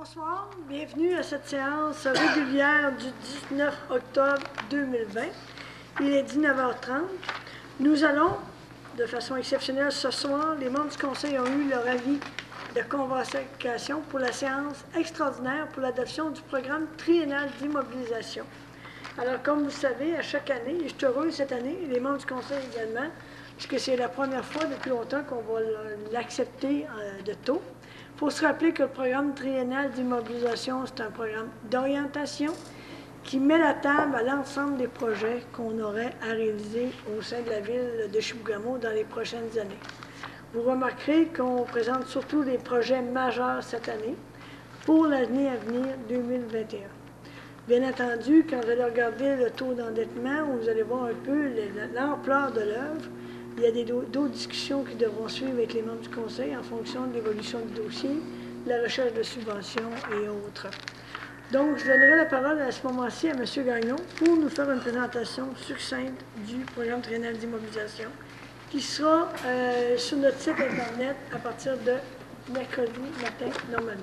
Bonsoir, bienvenue à cette séance régulière du 19 octobre 2020. Il est 19h30. Nous allons, de façon exceptionnelle ce soir, les membres du Conseil ont eu leur avis de convocation pour la séance extraordinaire pour l'adoption du programme triennal d'immobilisation. Alors, comme vous le savez, à chaque année, et je suis heureuse cette année, les membres du Conseil également, puisque c'est la première fois depuis longtemps qu'on va l'accepter euh, de taux. Faut se rappeler que le programme triennal d'immobilisation, c'est un programme d'orientation qui met la table à l'ensemble des projets qu'on aurait à réaliser au sein de la ville de Chibougamau dans les prochaines années. Vous remarquerez qu'on présente surtout des projets majeurs cette année pour l'année à venir 2021. Bien entendu, quand vous allez regarder le taux d'endettement, vous allez voir un peu l'ampleur de l'œuvre. Il y a d'autres discussions qui devront suivre avec les membres du Conseil en fonction de l'évolution du dossier, de la recherche de subventions et autres. Donc, je donnerai la parole à ce moment-ci à M. Gagnon pour nous faire une présentation succincte du programme triennal d'immobilisation qui sera euh, sur notre site Internet à partir de mercredi matin, normalement.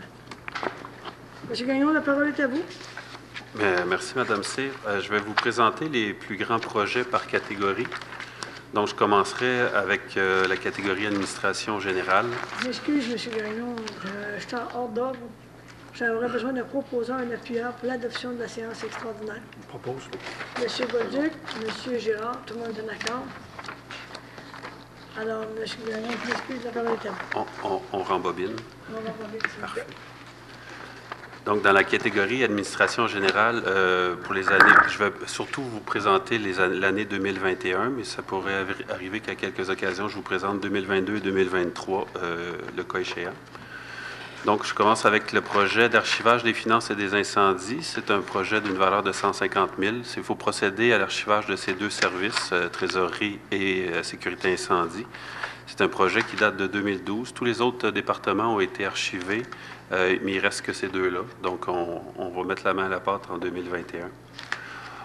M. Gagnon, la parole est à vous. Euh, merci, Mme Cyr. Euh, je vais vous présenter les plus grands projets par catégorie. Donc, je commencerai avec la catégorie administration générale. J'excuse, M. Gagnon, je, suis en hors d'ordre. J'aurais besoin d'un proposant, un appuyeur pour l'adoption de la séance extraordinaire. Je propose. M. Bolduc, M. Girard, tout le monde est d'accord? Alors, M. Gagnon, je m'excuse, la parole est à vous. On, on, on rembobine. On vous Parfait. Donc, dans la catégorie administration générale, euh, pour les années, je vais surtout vous présenter l'année 2021, mais ça pourrait arri- arriver qu'à quelques occasions, je vous présente 2022 et 2023, euh, le cas échéant. Donc, je commence avec le projet d'archivage des finances et des incendies. C'est un projet d'une valeur de 150 000. Il faut procéder à l'archivage de ces deux services, euh, trésorerie et sécurité incendie. C'est un projet qui date de 2012. Tous les autres départements ont été archivés, mais il reste que ces deux-là. Donc, on, va mettre la main à la pâte en 2021.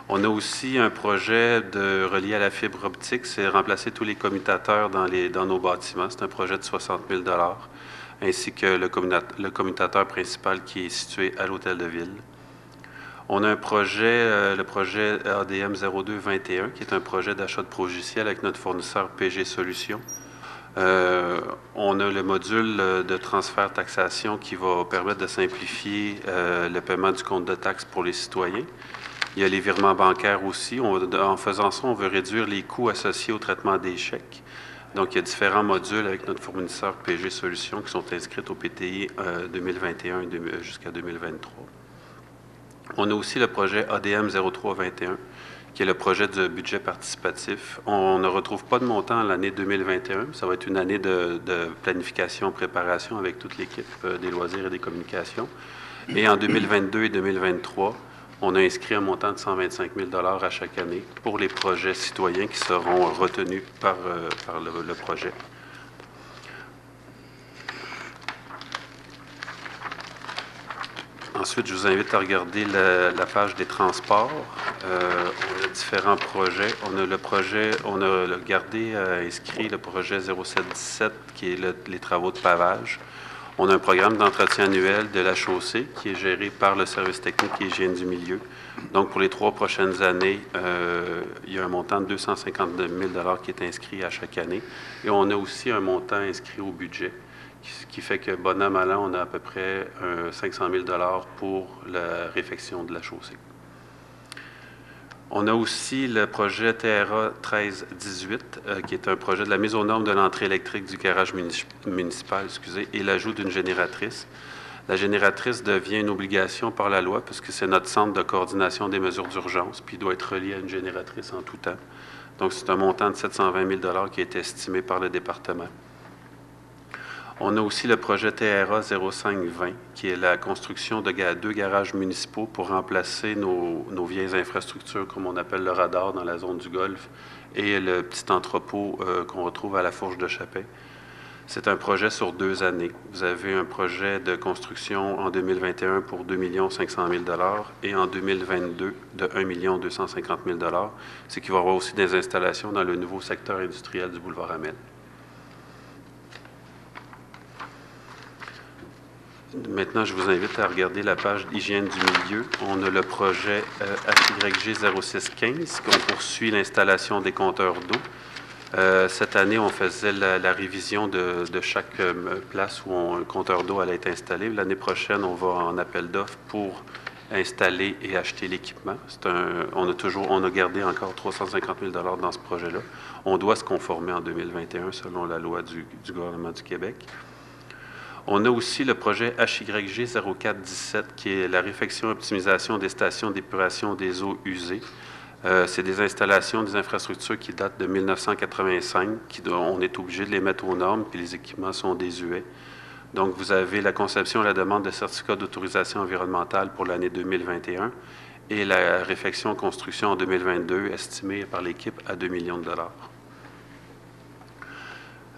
On a aussi un projet de relié à la fibre optique, c'est remplacer tous les commutateurs dans, les, dans nos bâtiments. C'est un projet de 60 000 ainsi que le commutateur principal qui est situé à l'hôtel de ville. On a un projet, euh, le projet ADM 0221, qui est un projet d'achat de logiciels avec notre fournisseur PG Solutions. Euh, on a le module euh, de transfert taxation qui va permettre de simplifier euh, le paiement du compte de taxes pour les citoyens. Il y a les virements bancaires aussi. En faisant ça, on veut réduire les coûts associés au traitement des chèques. Donc, il y a différents modules avec notre fournisseur PG Solutions qui sont inscrits au PTI euh, 2021 et deux- jusqu'à 2023. On a aussi le projet ADM 0321, qui est le projet du budget participatif. On ne retrouve pas de montant l'année 2021. Ça va être une année de, de planification, préparation avec toute l'équipe euh, des loisirs et des communications. Et en 2022 et 2023, on a inscrit un montant de 125 000 à chaque année pour les projets citoyens qui seront retenus par, euh, par le projet. Ensuite, je vous invite à regarder la, page des transports. Euh, on a différents projets. On a le projet, on a gardé euh, inscrit le projet 0717 qui est le- les travaux de pavage. On a un programme d'entretien annuel de la chaussée qui est géré par le service technique et hygiène du milieu. Donc, pour les trois prochaines années, euh, il y a un montant de 252 000 qui est inscrit à chaque année. Et on a aussi un montant inscrit au budget qui- qui fait que, bon an, mal an, on a à peu près euh, 500 000 pour la réfection de la chaussée. On a aussi le projet TRA 1318, euh, qui est un projet de la mise aux normes de l'entrée électrique du garage munici- municipal excusez, et l'ajout d'une génératrice. La génératrice devient une obligation par la loi puisque c'est notre centre de coordination des mesures d'urgence, puis doit être relié à une génératrice en tout temps. Donc, c'est un montant de 720 000 qui est estimé par le département. On a aussi le projet TRA 0520, qui est la construction de deux garages municipaux pour remplacer nos, vieilles infrastructures, comme on appelle le radar dans la zone du Golfe, et le petit entrepôt euh, qu'on retrouve à la Fourche de Chapin. C'est un projet sur deux années. Vous avez un projet de construction en 2021 pour 2 500 000 et en 2022 de 1 250 000 C'est qu'il va avoir aussi des installations dans le nouveau secteur industriel du boulevard Amel. Maintenant, je vous invite à regarder la page hygiène du milieu. On a le projet euh, HYG 0615 qu'on poursuit l'installation des compteurs d'eau. Euh, cette année, on faisait la, révision de, chaque euh, place où un compteur d'eau allait être installé. L'année prochaine, on va en appel d'offres pour installer et acheter l'équipement. on a toujours, on a gardé encore 350 000 dans ce projet-là. On doit se conformer en 2021 selon la loi du, gouvernement du Québec. On a aussi le projet HYG 0417 qui est la réfection et optimisation des stations d'épuration des eaux usées. Euh, c'est des installations, des infrastructures qui datent de 1985, qui, on est obligé de les mettre aux normes, puis les équipements sont désuets. Donc, vous avez la conception et la demande de certificat d'autorisation environnementale pour l'année 2021 et la réfection-construction en 2022, estimée par l'équipe à 2 millions de dollars.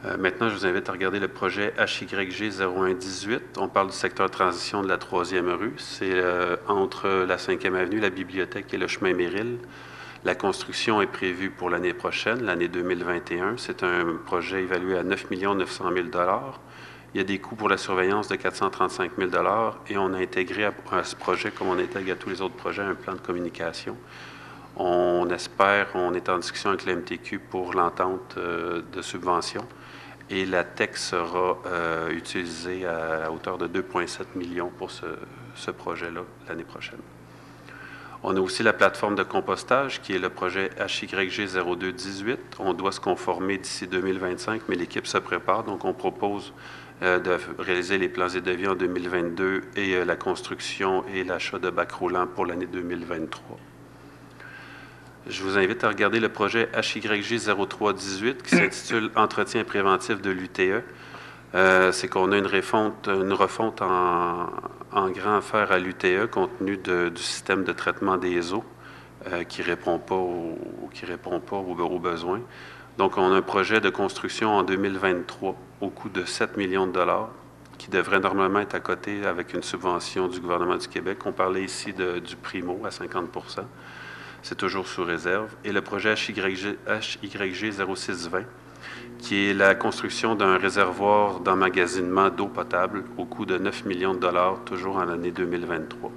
Euh, maintenant, je vous invite à regarder le projet HYG 0118. On parle du secteur transition de la troisième rue. C'est euh, entre la 5e avenue, la bibliothèque et le chemin Méril. La construction est prévue pour l'année prochaine, l'année 2021. C'est un projet évalué à 9 900 000 Il y a des coûts pour la surveillance de 435 000 et on a intégré à, ce projet, comme on intègre à tous les autres projets, un plan de communication. On espère, on est en discussion avec l'MTQ pour l'entente euh, de subvention et la TEC sera euh, utilisée à, hauteur de 2,7 millions pour ce projet-là l'année prochaine. On a aussi la plateforme de compostage qui est le projet HYG 0218. On doit se conformer d'ici 2025, mais l'équipe se prépare. Donc, on propose euh, de réaliser les plans et devis en 2022 et euh, la construction et l'achat de bacs roulants pour l'année 2023. Je vous invite à regarder le projet HYG 0318 qui s'intitule Entretien préventif de l'UTE. Euh, c'est qu'on a une refonte, en, grand affaire à l'UTE compte tenu du système de traitement des eaux euh, qui ne répond pas aux, besoins. Donc, on a un projet de construction en 2023 au coût de 7 millions de dollars qui devrait normalement être à côté avec une subvention du gouvernement du Québec. On parlait ici du primo à 50 C'est toujours sous réserve. Et le projet HYG, HYG 0620 qui est la construction d'un réservoir d'emmagasinement d'eau potable au coût de 9 millions de dollars, toujours en l'année 2023.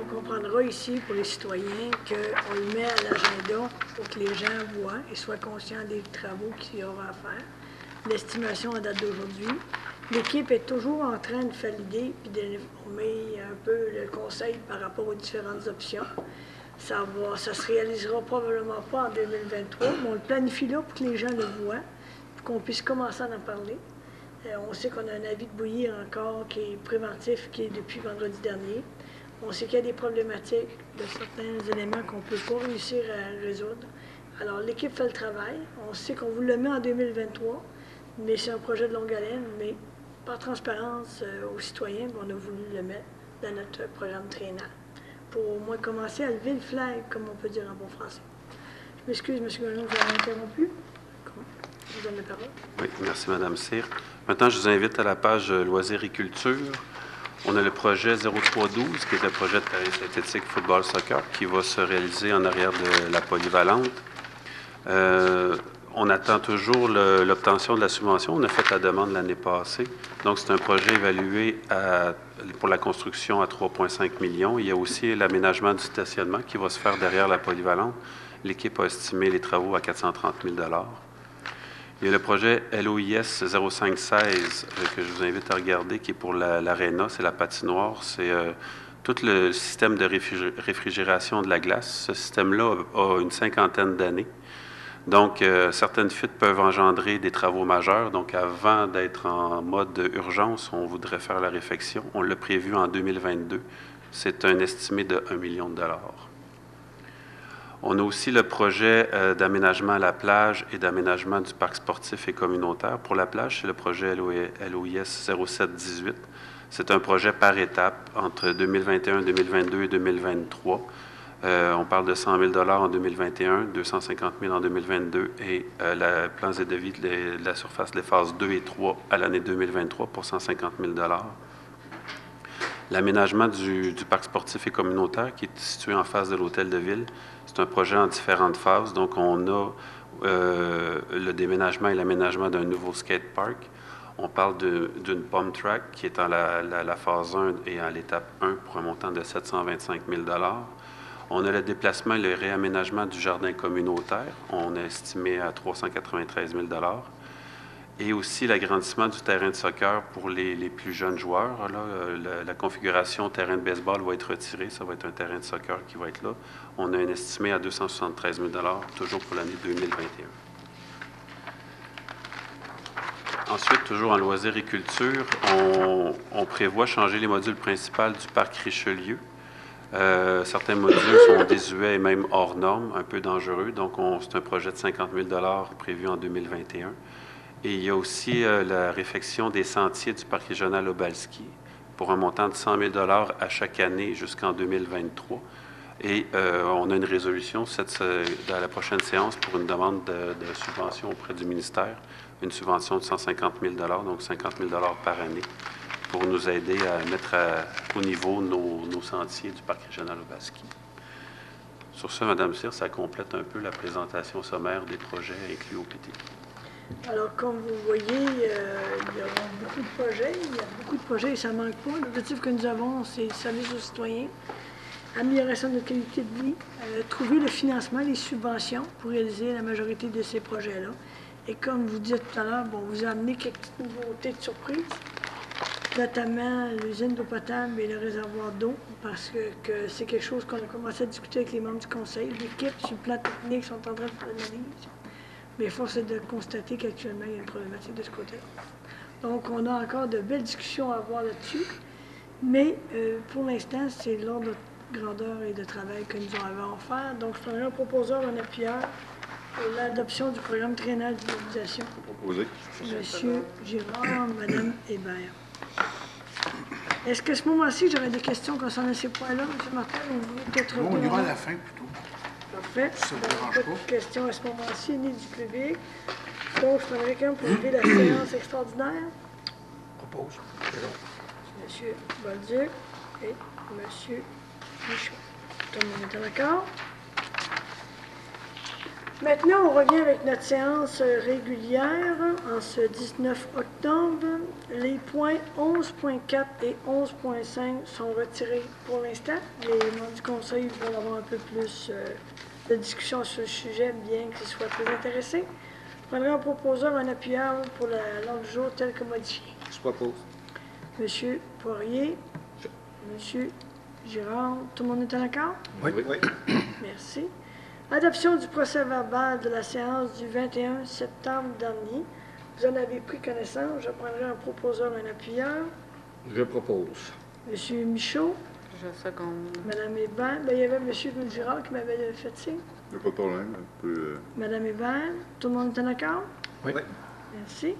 On comprendra ici pour les citoyens qu'on le met à l'agenda pour que les gens voient et soient conscients des travaux qu'il y aura à faire. L'estimation à date d'aujourd'hui. L'équipe est toujours en train de l'idée puis d'informer un peu le conseil par rapport aux différentes options. Ça ne se réalisera probablement pas en 2023, mais on le planifie là pour que les gens le voient, pour qu'on puisse commencer à en parler. Euh, on sait qu'on a un avis de bouillir encore qui est préventif, qui est depuis vendredi dernier. On sait qu'il y a des problématiques de certains éléments qu'on ne peut pas réussir à résoudre. Alors, l'équipe fait le travail. On sait qu'on vous le met en 2023, mais c'est un projet de longue haleine, mais par transparence euh, aux citoyens, on a voulu le mettre dans notre programme traînant pour moins commencer à lever le flag, comme on peut dire en bon français. Je m'excuse, M. Gagnon, vous avez interrompu. Je vous donne la parole. Oui, merci, Mme Cyr. Maintenant, je vous invite à la page Loisirs et culture. On a le projet 0312, qui est le projet de terrain synthétique football soccer, qui va se réaliser en arrière de la polyvalente. Euh, on attend toujours l'obtention de la subvention. On a fait la demande l'année passée. Donc, c'est un projet évalué pour la construction à 3,5 millions. Il y a aussi l'aménagement du stationnement qui va se faire derrière la polyvalente. L'équipe a estimé les travaux à 430 000 Il y a le projet LOIS 0516 euh, que je vous invite à regarder, qui est pour l'aréna, c'est la patinoire. C'est euh, tout le système de réfrigération de la glace. Ce système-là a une cinquantaine d'années. Donc, euh, certaines fuites peuvent engendrer des travaux majeurs. Donc, avant d'être en mode urgence, on voudrait faire la réfection. On l'a prévu en 2022. C'est un estimé de 1 million de dollars. On a aussi le projet euh, d'aménagement à la plage et d'aménagement du parc sportif et communautaire. Pour la plage, c'est le projet LOIS 0718. C'est un projet par étape entre 2021, 2022 et 2023. Euh, on parle de 100 000 en 2021, 250 000 en 2022 et euh, la plan de vie de, la surface des phases 2 et 3 à l'année 2023 pour 150 000 L'aménagement du, parc sportif et communautaire qui est situé en face de l'hôtel de ville, c'est un projet en différentes phases. Donc, on a euh, le déménagement et l'aménagement d'un nouveau skate park. On parle d'une pomme track qui est en la phase 1 et à l'étape 1 pour un montant de 725 000 On a le déplacement et le réaménagement du jardin communautaire. On a estimé à 393 000 et aussi l'agrandissement du terrain de soccer pour les, plus jeunes joueurs. La, configuration terrain de baseball va être retirée. Ça va être un terrain de soccer qui va être là. On a estimé à 273 000 toujours pour l'année 2021. Ensuite, toujours en loisirs et culture, on, on prévoit changer les modules principaux du parc Richelieu. Euh, certains modules sont désuets et même hors normes, un peu dangereux. Donc, on- c'est un projet de 50 000 prévu en 2021. Et il y a aussi euh, la réfection des sentiers du parc régional Obalski pour un montant de 100 000 à chaque année jusqu'en 2023. Et euh, on a une résolution cette, dans la prochaine séance pour une demande de, de subvention auprès du ministère, une subvention de 150 000 donc 50 000 par année, pour nous aider à mettre à- au niveau nos, sentiers du parc régional Obalski. Sur ce, Mme Cyr, ça complète un peu la présentation sommaire des projets inclus au PT. Alors, comme vous voyez, euh, il y a beaucoup de projets. Il y a beaucoup de projets et ça ne manque pas. L'objectif que nous avons, c'est service aux citoyens, amélioration de notre qualité de vie, euh, trouver le financement, les subventions pour réaliser la majorité de ces projets-là. Et comme vous disiez tout à l'heure, bon, vous a amené quelques petites nouveautés de surprise, notamment l'usine d'eau potable et le réservoir d'eau, parce que, que c'est quelque chose qu'on a commencé à discuter avec les membres du conseil. L'équipe sur le plan technique sont en train de faire l'analyse. Mais force est de constater qu'actuellement, il y a une problématique de ce côté-là. Donc, on a encore de belles discussions à avoir là-dessus. Mais euh, pour l'instant, c'est l'ordre de grandeur et de travail que nous avons à faire. Donc, je prendrai un proposeur, un appuyeur l'adoption du programme triennal d'immobilisation. Proposé. Monsieur Girard, Madame Hébert. Est-ce qu'à ce moment-ci, j'aurais des questions concernant ces points-là, M. Martin, ou peut-être On ira à la fin plutôt. Parfait. Ça ne dérange Pas pas. de questions à ce moment-ci, ni du public. Donc, je prendrai quelqu'un pour lever la séance extraordinaire. Propose. Monsieur Bolduc et Monsieur Michaud. Tout le monde est d'accord? Maintenant, on revient avec notre séance euh, régulière en ce 19 octobre. Les points 11.4 et 11.5 sont retirés pour l'instant. Les membres du conseil veulent avoir un peu plus euh, de discussion sur le sujet, bien qu'ils soient très intéressés. Je prendrai un proposeur, un appuyeur pour la- l'ordre du jour tel que modifié. Je propose. Monsieur Poirier, Monsieur Girard, tout le monde est en accord? Oui. oui. Merci. Adoption du procès verbal de la séance du 21 septembre dernier. Vous en avez pris connaissance. Je prendrai un proposeur, un appuyeur. Je propose. Monsieur Michaud, Je seconde. Madame Hébert. Ben, il y avait Monsieur Girard qui m'avait fait signe. Il n'y a pas de problème. Peut, euh, Madame Hébert, tout le monde est en accord? Oui. Merci.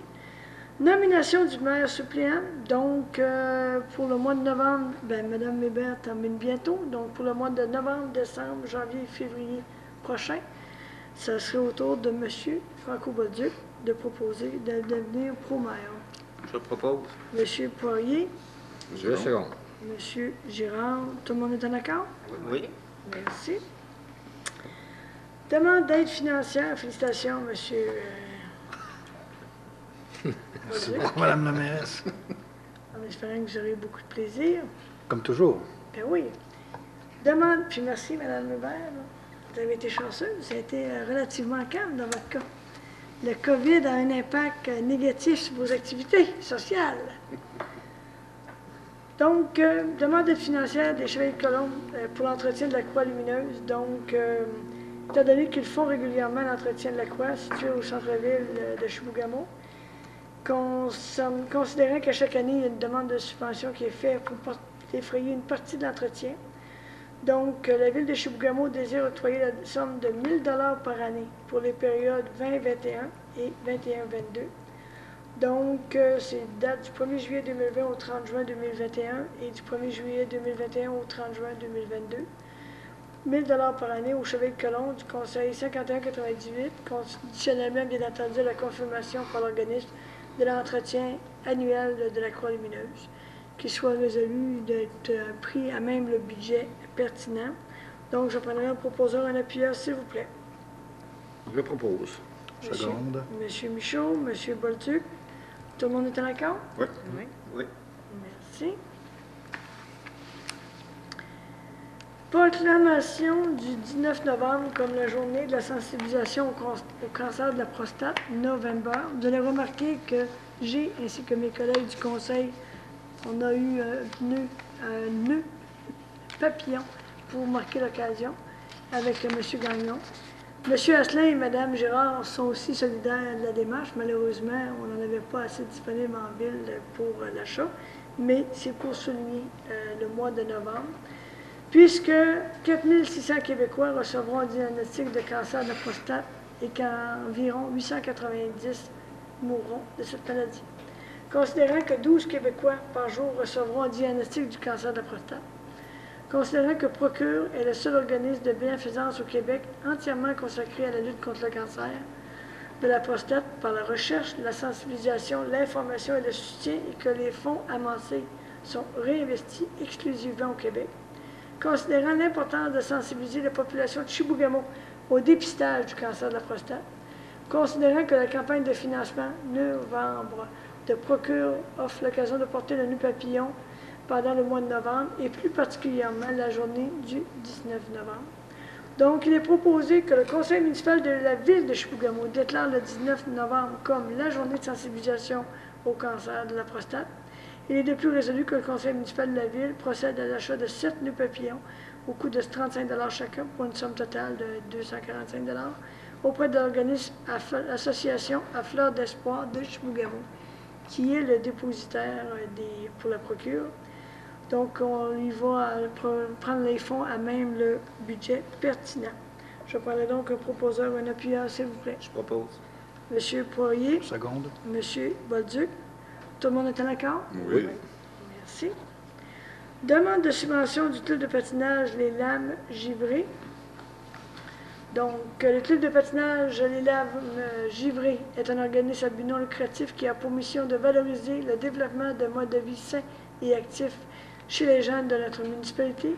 Nomination du maire suppléant. Donc, euh, pour le mois de novembre, ben, Mme Hébert termine bientôt. Donc, pour le mois de novembre, décembre, janvier, février prochain, ça serait au tour de M. Franco Bolduc de proposer de devenir pro-maire. Je propose. M. Poirier, Je seconde. M. Girard, tout le monde est en accord? Oui. Merci. Demande d'aide financière. Félicitations, M. Bolduc. Madame la mairesse. En espérant que vous aurez beaucoup de plaisir. Comme toujours. Ben oui. Demande, puis merci, Mme Hébert. Vous avez été chanceuse, vous avez été relativement calme dans votre cas. Le COVID a un impact négatif sur vos activités sociales. Donc, euh, demande d'aide financière des Chevaliers de Colombe euh, pour l'entretien de la croix lumineuse. Donc, euh, étant donné qu'ils font régulièrement l'entretien de la croix située au centre-ville de Chibougamau, considérant qu'à chaque année, il y a une demande de subvention qui est faite pour effrayer une partie de l'entretien. Donc, euh, la ville de Chibougamau désire octroyer la somme de 1000 dollars par année pour les périodes 2021 et 21-22. Donc, euh, c'est date du 1er juillet 2020 au 30 juin 2021 et du 1er juillet 2021 au 30 juin 2022. 1000 dollars par année au Chevet de Colomb du Conseil 5198, conditionnellement, bien entendu, à la confirmation par l'organisme de l'entretien annuel de, de la Croix lumineuse, qui soit résolu d'être euh, pris à même le budget pertinent. Donc, je prendrai un proposeur, un appuyeur, s'il vous plaît. Je propose. Monsieur- Seconde. Monsieur Michaud, Monsieur Bolduc, Tout le monde est en accord? Oui. Oui. Oui. Merci. Proclamation du 19 novembre comme la journée de la sensibilisation au, cancer de la prostate, November. Vous allez remarquer que j'ai, ainsi que mes collègues du conseil, on a eu un nœud, un nœud papillon pour marquer l'occasion avec M. Gagnon. M. Asselin et Mme Girard sont aussi solidaires de la démarche. Malheureusement, on n'en avait pas assez disponible en ville pour l'achat, mais c'est pour souligner euh, le mois de novembre. Puisque 4600 Québécois recevront un diagnostic de cancer de prostate et qu'environ 890 mourront de cette maladie. Considérant que 12 Québécois par jour recevront un diagnostic du cancer de la prostate, Considérant que Procure est le seul organisme de bienfaisance au Québec entièrement consacré à la lutte contre le cancer de la prostate par la recherche, la sensibilisation, l'information et le soutien et que les fonds amassés sont réinvestis exclusivement au Québec. Considérant l'importance de sensibiliser la population de Chibougamau au dépistage du cancer de la prostate, considérant que la campagne de financement novembre de Procure offre l'occasion de porter le nu papillon pendant le mois de novembre et plus particulièrement la journée du 19 novembre. Donc, il est proposé que le conseil municipal de la ville de Chibougamau déclare le 19 novembre comme la journée de sensibilisation au cancer de la prostate. Il est de plus résolu que le conseil municipal de la ville procède à l'achat de 7 nœuds papillons au coût de 35 chacun pour une somme totale de 245 auprès de l'organisme Association à Fleur d'Espoir de Chibougamau, qui est le dépositaire des- pour la procure. Donc, on y va à prendre les fonds à même le budget pertinent. Je prendrai donc un proposeur, un appuyeur, s'il vous plaît. Je propose. Monsieur Poirier, Seconde. Monsieur Bolduc. Tout le monde est en accord? Oui. Merci. Demande de subvention du club de patinage Les Lames Givrées. Donc, euh, le club de patinage Les Lames euh, Givrées est un organisme à but non lucratif qui a pour mission de valoriser le développement de modes de vie sains et actifs chez les jeunes de notre municipalité.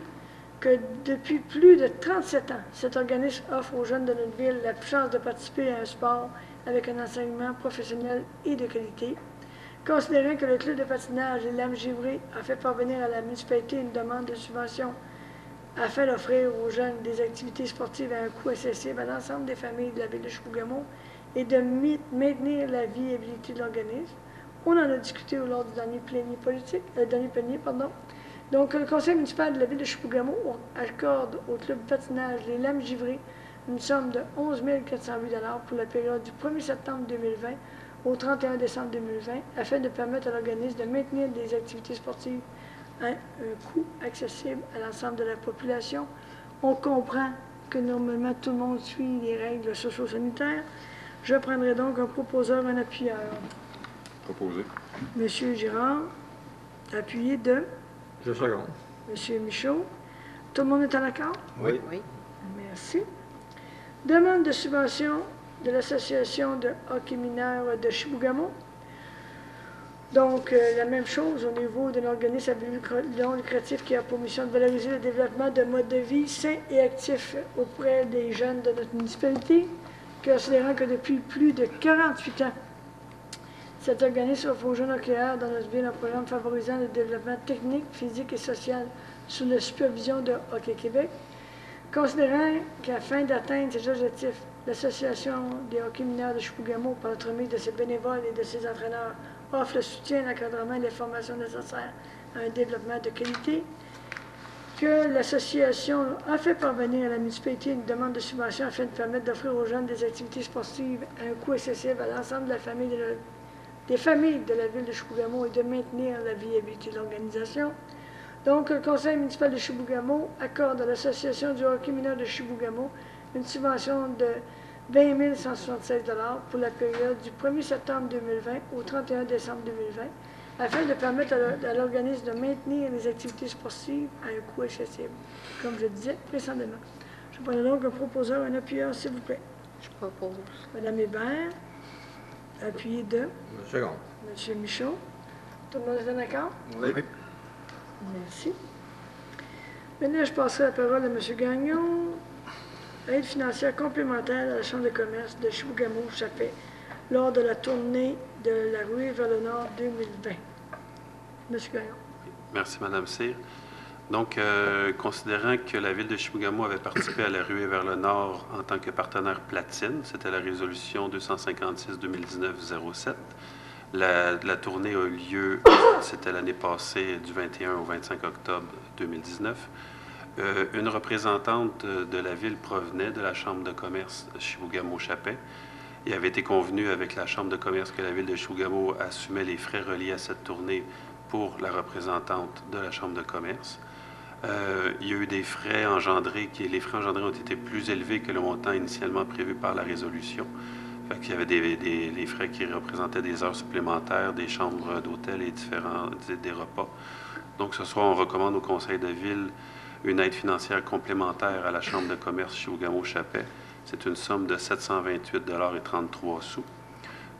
Que depuis plus de 37 ans, cet organisme offre aux jeunes de notre ville la chance de participer à un sport avec un enseignement professionnel et de qualité. Considérant que le club de patinage Les Lames Givrées a fait parvenir à la municipalité une demande de subvention afin d'offrir aux jeunes des activités sportives à un coût accessible à l'ensemble des familles de la ville de Chibougamau et de maintenir la viabilité de l'organisme. On en a discuté au lors du dernier plénier politique, euh, dernier. Donc, le conseil municipal de la ville de Chibougamau accorde au club patinage Les Lames Givrées une somme de 11 408 pour la période du 1er septembre 2020 au 31 décembre 2020 afin de permettre à l'organisme de maintenir des activités sportives à un coût accessible à l'ensemble de la population. On comprend que normalement tout le monde suit les règles socio-sanitaires. Je prendrai donc un proposeur, un appuyeur. Proposé. Monsieur Girard, appuyé de Je seconde. Monsieur Michaud. Tout le monde est en accord? Oui. Oui. Merci. Demande de subvention de l'Association de hockey mineur de Chibougamau. Donc, euh, la même chose au niveau d'un organisme à but non lucratif qui a pour mission de valoriser le développement de modes de vie sains et actifs auprès des jeunes de notre municipalité, considérant que depuis plus de 48 ans, cet organisme offre aux jeunes hockeyeurs dans notre ville un programme favorisant le développement technique, physique et social sous la supervision de Hockey Québec. Considérant qu'afin d'atteindre ces objectifs, l'Association des hockey mineurs de Chibougamau, par l'entremise de ses bénévoles et de ses entraîneurs, offre le soutien, l'encadrement et les formations nécessaires à un développement de qualité, que l'association a fait parvenir à la municipalité une demande de subvention afin de permettre d'offrir aux jeunes des activités sportives à un coût accessible à l'ensemble des familles de la ville de Chibougamau et de maintenir la viabilité de l'organisation. Donc, le conseil municipal de Chibougamau accorde à l'association du hockey mineur de Chibougamau une subvention de 20 176 pour la période du 1er septembre 2020 au 31 décembre 2020 afin de permettre à l'or- à l'organisme de maintenir les activités sportives à un coût accessible, comme je disais précédemment. Je prends donc un proposeur, un appuyeur, s'il vous plaît. Je propose. Madame Hébert, appuyé de Je seconde. Monsieur Michaud. Tout le monde est en accord? Oui. Merci. Maintenant, je passerai la parole à M. Gagnon. Aide financière complémentaire à la Chambre de commerce de Chibougamau-Chappé lors de la tournée de la ruée vers le nord 2020. Monsieur Gagnon. Merci, Madame Cyr. Donc, euh, considérant que la ville de Chibougamau avait participé à la ruée vers le nord en tant que partenaire platine, c'était la résolution 256-2019-07. La, la tournée a eu lieu, c'était l'année passée, du 21 au 25 octobre 2019. Euh, une représentante de, de la ville provenait de la Chambre de commerce Chibougamau-Chapais. Il avait été convenu avec la Chambre de commerce que la ville de Chibougamau assumait les frais reliés à cette tournée pour la représentante de la Chambre de commerce. Euh, il y a eu des frais engendrés, qui, les frais engendrés ont été plus élevés que le montant initialement prévu par la résolution. Qu'il y avait des, frais qui représentaient des heures supplémentaires, des chambres d'hôtel et des repas. Donc ce soir, on recommande au Conseil de ville une aide financière complémentaire à la Chambre de commerce Chibougamau-Chapais. C'est une somme de 728,33 sous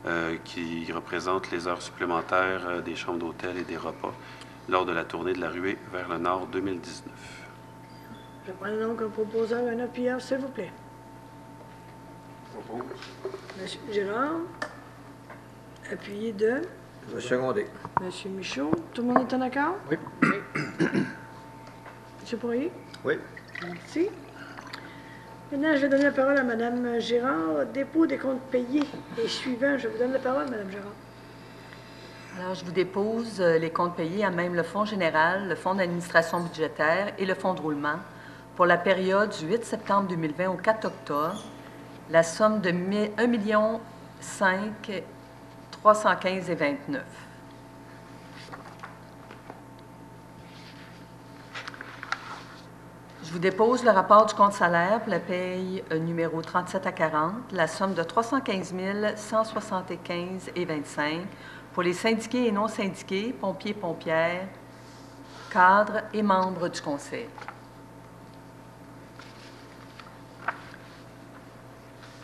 euh, qui représente les heures supplémentaires euh, des chambres d'hôtel et des repas lors de la tournée de la ruée vers le nord 2019. Je prends donc un proposeur, un appuyeur, s'il vous plaît. Propose. Monsieur Gérard, appuyé de Je vais seconder. Monsieur Michaud. Tout le monde est en accord? Oui. Monsieur Poirier? Oui. Merci. Maintenant, je vais donner la parole à Madame Gérard. Dépôt des comptes payés et suivant. Je vous donne la parole, Madame Gérard. Alors, je vous dépose euh, les comptes payés à même le Fonds général, le Fonds d'administration budgétaire et le Fonds de roulement pour la période du 8 septembre 2020 au 4 octobre, la somme de 1 5 315 et 29. Vous dépose le rapport du compte salaire pour la paye euh, numéro 37 à 40, la somme de 315 175 et 25 pour les syndiqués et non syndiqués, pompiers, pompières, cadres et membres du conseil.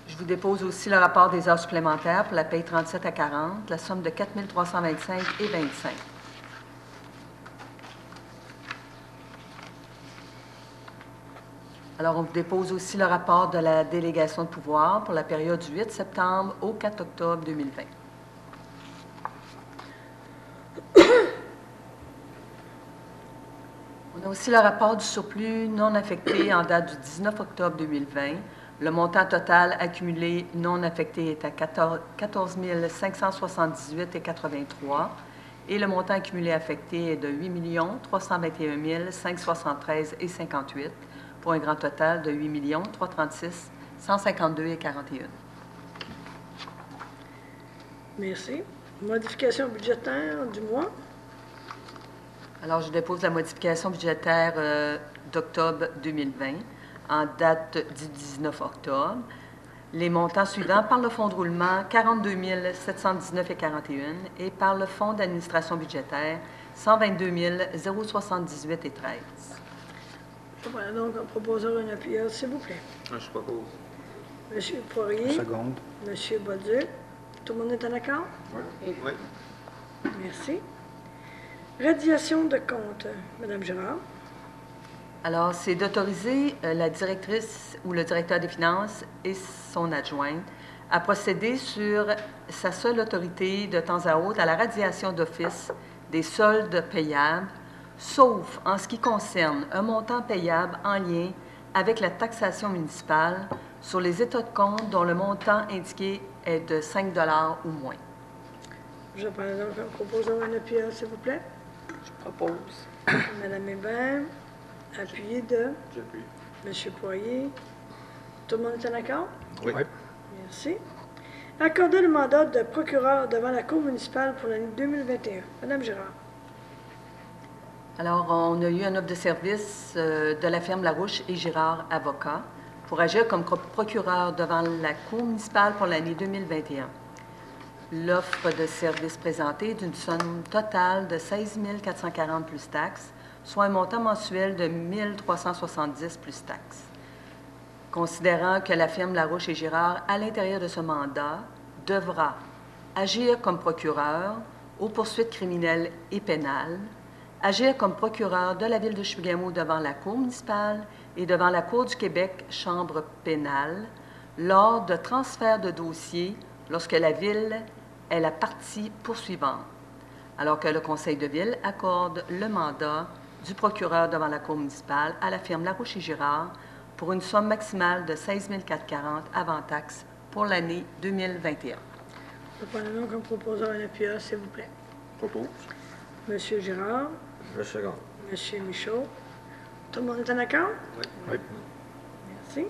Je vous dépose aussi le rapport des heures supplémentaires pour la paye 37 à 40, la somme de 4 325 et 25. Alors, on vous dépose aussi le rapport de la délégation de pouvoir pour la période du 8 septembre au 4 octobre 2020. On a aussi le rapport du surplus non affecté en date du 19 octobre 2020. Le montant total accumulé non affecté est à 14 578,83 et le montant accumulé affecté est de 8 321 573,58 pour un grand total de 8 336 152,41. Merci. Modification budgétaire du mois? Alors, je dépose la modification budgétaire euh, d'octobre 2020 en date du 19 octobre. Les montants suivants par le fonds de roulement 42 719,41 et par le fonds d'administration budgétaire 122 078 et 13. Prends donc un proposeur, un appuyeur, s'il vous plaît. Ah, Je propose. Monsieur Poirier, Seconde. Monsieur Bolduc. Tout le monde est en accord? Oui. Oui. Merci. Radiation de compte. Madame Gérard. Alors, c'est d'autoriser euh, la directrice ou le directeur des finances et son adjointe à procéder sur sa seule autorité de temps à autre à la radiation d'office des soldes payables, sauf en ce qui concerne un montant payable en lien avec la taxation municipale sur les états de compte dont le montant indiqué est de 5 ou moins. Je donc un appuyeur, s'il vous plaît. Je propose. Madame Hébert, appuyé de J'appuie. Monsieur Poirier. Tout le monde est en accord? Oui. Merci. Accorder le mandat de procureur devant la Cour municipale pour l'année 2021. Madame Gérard. Alors, on a eu un offre de service euh, de la firme Larouche et Girard Avocat pour agir comme co- procureur devant la Cour municipale pour l'année 2021. L'offre de service présentée d'une somme totale de 16 440 plus taxes, soit un montant mensuel de 1 370 plus taxes. Considérant que la firme Larouche et Girard, à l'intérieur de ce mandat, devra agir comme procureur aux poursuites criminelles et pénales, agir comme procureur de la ville de Chibougamau devant la Cour municipale et devant la Cour du Québec, chambre pénale, lors de transferts de dossiers lorsque la ville est la partie poursuivante, alors que le conseil de ville accorde le mandat du procureur devant la cour municipale à la firme Larouche et Girard pour une somme maximale de 16 440 avant taxes pour l'année 2021. Je prends le nom comme proposeur un appui, s'il vous plaît. Propose. Monsieur Girard, Second. Monsieur Michaud. Tout le monde est en accord? Oui. Merci.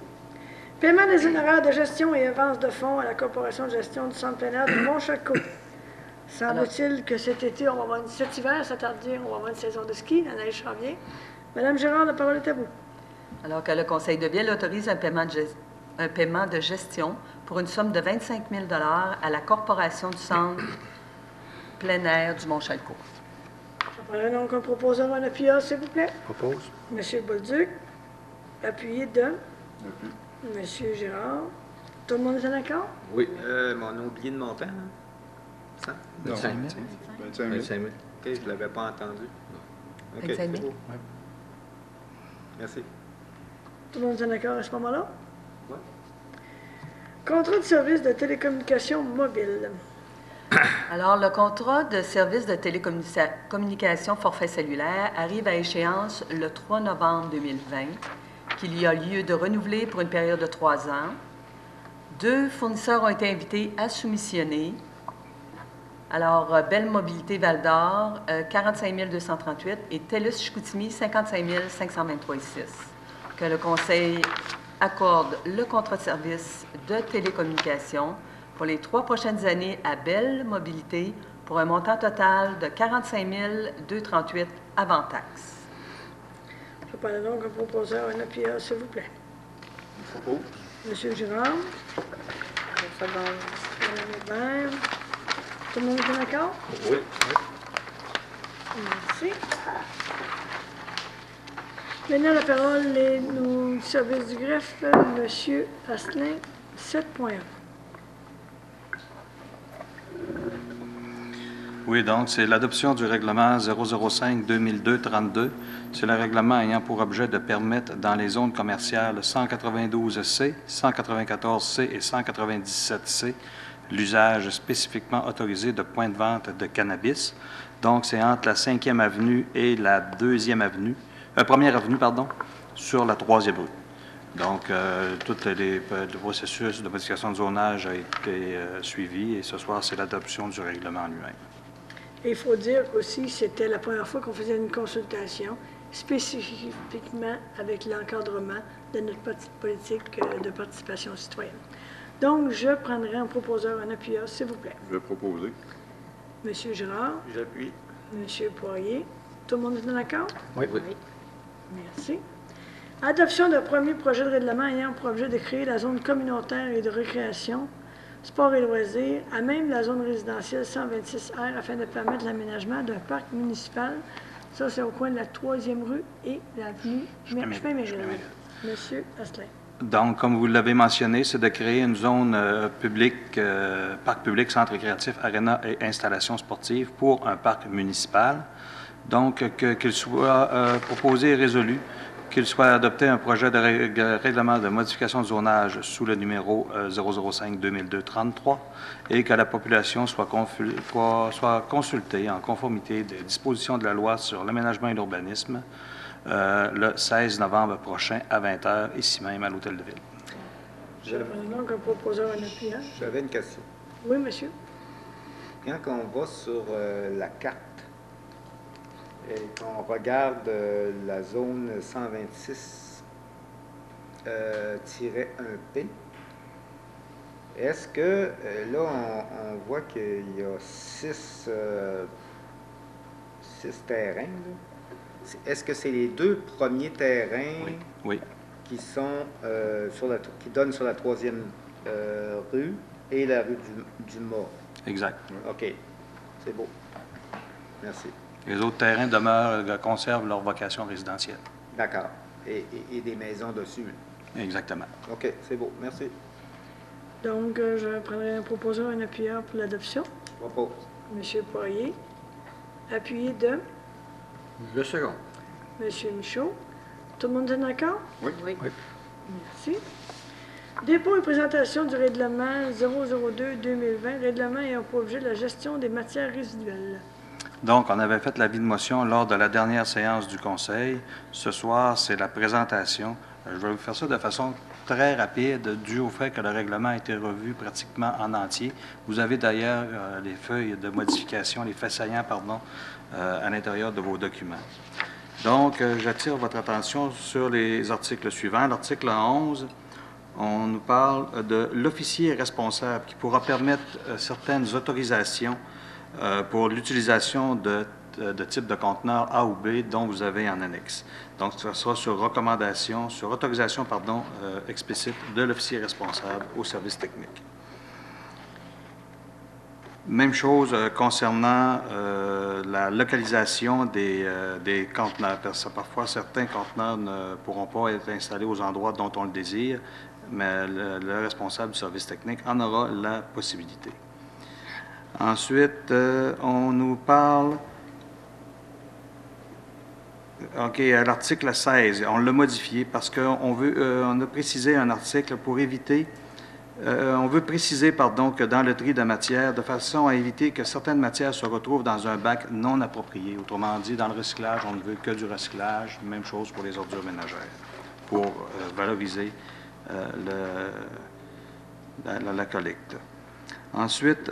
Paiement des honoraires de gestion et avance de fonds à la Corporation de gestion du centre plein air de Montchâteau. Semble-t-il que cet été, on va avoir une, cet hiver, cet tardi, on va avoir une saison de ski, la neige s'en vient. Madame Gérard, la parole est à vous. Alors que le conseil de ville autorise un paiement de, ges- un paiement de gestion pour une somme de 25 000 à la Corporation du centre plein air du Mont-Chalcourt. Le nom comme proposeur un appui, s'il vous plaît. Propose. Monsieur Bolduc, appuyé de Monsieur Gérard. Tout le monde est en accord? Oui. Euh, mais on a oublié de montant, hein? Ça? Non. 25 000. 25 000. 25 000. OK, je ne l'avais pas entendu. OK, 25 000. c'est beau. Merci. Tout le monde est en accord à ce moment-là? Oui. Contrat de service de télécommunication mobile. Alors, le contrat de service de télécommunication forfait cellulaire arrive à échéance le 3 novembre 2020, qu'il y a lieu de renouveler pour une période de trois ans. Deux fournisseurs ont été invités à soumissionner. Alors, euh, Belle Mobilité Val d'Or, euh, 45 238 et TELUS Chicoutimi, 55 523 ici. Que le Conseil accorde le contrat de service de télécommunication pour les trois prochaines années à Belle Mobilité pour un montant total de 45 238 avant taxe. Je prends le nom comme proposeur un appui, s'il vous plaît. Propose. Monsieur Girard. Madame. Tout le monde est en accord? Oui. Merci. Maintenant, la parole est au service du greffe, Monsieur Asselin, 7.1. Oui, donc c'est l'adoption du règlement 005-2002-32. C'est le règlement ayant pour objet de permettre dans les zones commerciales 192C, 194C et 197C l'usage spécifiquement autorisé de points de vente de cannabis. Donc, c'est entre la 5e avenue et la 2e avenue, euh, première avenue, pardon, sur la 3e rue. Donc, euh, tout les, le processus de modification de zonage a été euh, suivi et ce soir, c'est l'adoption du règlement lui-même. Et il faut dire aussi, c'était la première fois qu'on faisait une consultation spécifiquement avec l'encadrement de notre politique euh, de participation citoyenne. Donc, je prendrai en proposeur un appuyeur, s'il vous plaît. Je vais proposer. Monsieur Girard, J'appuie. Monsieur Poirier, tout le monde est en accord? Oui. Merci. Adoption d'un premier projet de règlement ayant pour objet de créer la zone communautaire et de récréation, sport et loisirs, à même la zone résidentielle 126R afin de permettre l'aménagement d'un parc municipal. Ça, c'est au coin de la troisième rue et l'avenue Chemin. Méride. Monsieur Asselin. Donc, comme vous l'avez mentionné, c'est de créer une zone euh, publique, euh, parc public, centre récréatif, aréna et installation sportive pour un parc municipal. Donc, que- qu'il soit euh, proposé et résolu qu'il soit adopté un projet de règ- règlement de modification de zonage sous le numéro euh, 005-2002-33 et que la population soit, consultée en conformité des dispositions de la loi sur l'aménagement et l'urbanisme euh, le 16 novembre prochain à 20h, ici même à l'Hôtel de Ville. Un appuyant. J'avais une question. Oui, monsieur. Quand on va sur euh, la carte et qu'on regarde euh, la zone 126 euh, 1P, est-ce que euh, là, on, on voit qu'il y a six, euh, six terrains? Est-ce que c'est les deux premiers terrains Oui. Oui, qui sont euh, sur la, qui donnent sur la troisième euh, rue et la rue du, du Mât? exact. OK. C'est beau. Merci. Les autres terrains demeurent, euh, conservent leur vocation résidentielle. D'accord. Et, et- et des maisons dessus. Exactement. OK, c'est beau. Merci. Donc, euh, je prendrai un proposeur un appuyeur pour l'adoption. Je propose. Monsieur Poirier. Appuyé de Le second. Monsieur Michaud. Tout le monde est d'accord? Oui. Oui. Merci. Dépôt et présentation du règlement 002-2020, règlement ayant pour objet la gestion des matières résiduelles. Donc, on avait fait l'avis de motion lors de la dernière séance du Conseil. Ce soir, c'est la présentation. Je vais vous faire ça de façon très rapide, dû au fait que le règlement a été revu pratiquement en entier. Vous avez d'ailleurs euh, les feuilles de modification, les faits saillants, pardon, euh, à l'intérieur de vos documents. Donc, euh, j'attire votre attention sur les articles suivants. L'article 11, on nous parle de l'officier responsable qui pourra permettre certaines autorisations euh, pour l'utilisation de, de types de conteneurs A ou B dont vous avez en annexe. Donc, ce sera sur recommandation, sur autorisation, pardon, euh, explicite de l'officier responsable au service technique. Même chose euh, concernant euh, la localisation des, euh, conteneurs, parfois certains conteneurs ne pourront pas être installés aux endroits dont on le désire, mais le, le responsable du service technique en aura la possibilité. Ensuite, euh, on nous parle OK, à l'article 16, on l'a modifié parce qu'on veut, euh, on a précisé un article pour éviter, euh, on veut préciser, pardon, que dans le tri de matière, de façon à éviter que certaines matières se retrouvent dans un bac non approprié. Autrement dit, dans le recyclage, on ne veut que du recyclage. Même chose pour les ordures ménagères, pour euh, valoriser la- la collecte. Ensuite,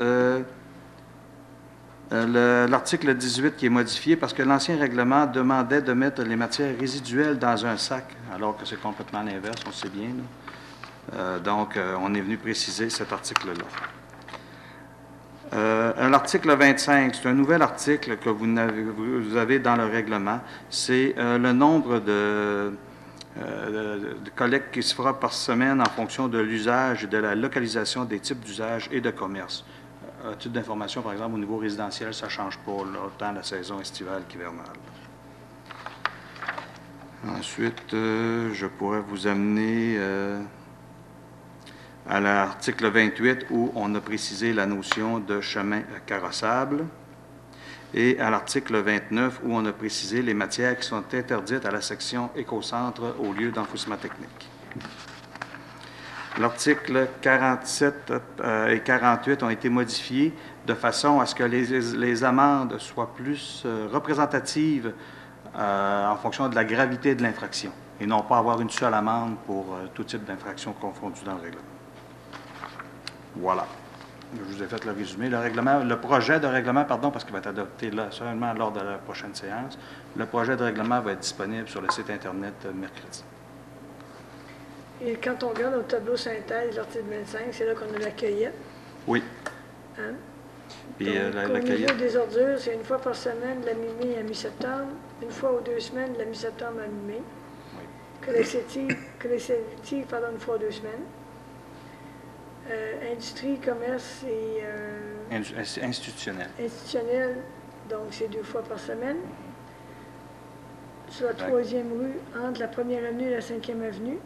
euh, le- L'article 18 qui est modifié parce que l'ancien règlement demandait de mettre les matières résiduelles dans un sac, alors que c'est complètement l'inverse, on sait bien. Euh, donc, euh, on est venu préciser cet article-là. L'article 25, c'est un nouvel article que vous, avez dans le règlement. C'est le nombre de, de collectes qui se fera par semaine en fonction de l'usage et de la localisation des types d'usage et de commerce. À titre d'information, par exemple, au niveau résidentiel, ça ne change pas, là, autant la saison estivale qu'hivernale. Ensuite, euh, je pourrais vous amener euh, à l'article 28 où on a précisé la notion de chemin carrossable et à l'article 29 où on a précisé les matières qui sont interdites à la section écocentre au lieu d'enfouissement technique. L'article 47 euh, et 48 ont été modifiés de façon à ce que les, amendes soient plus euh, représentatives euh, en fonction de la gravité de l'infraction et non pas avoir une seule amende pour tout type d'infraction confondue dans le règlement. Voilà. Je vous ai fait le résumé. Le règlement, le projet de règlement, pardon, parce qu'il va être adopté seulement lors de la prochaine séance, le projet de règlement va être disponible sur le site Internet mercredi. Et quand on regarde au tableau synthèse, l'article 25, c'est là qu'on a la cueillette. Oui. hein? Puis euh, la, cueillette- des ordures, c'est une fois par semaine, de la mi-mai à mi-septembre, une fois aux deux semaines, de la mi-septembre à mi-mai. Collecte sélective, pardon, une fois aux deux semaines. Euh, industrie, commerce et euh, indu- institutionnel. institutionnel, donc c'est deux fois par semaine. Sur la troisième rue, entre la première avenue et la cinquième avenue.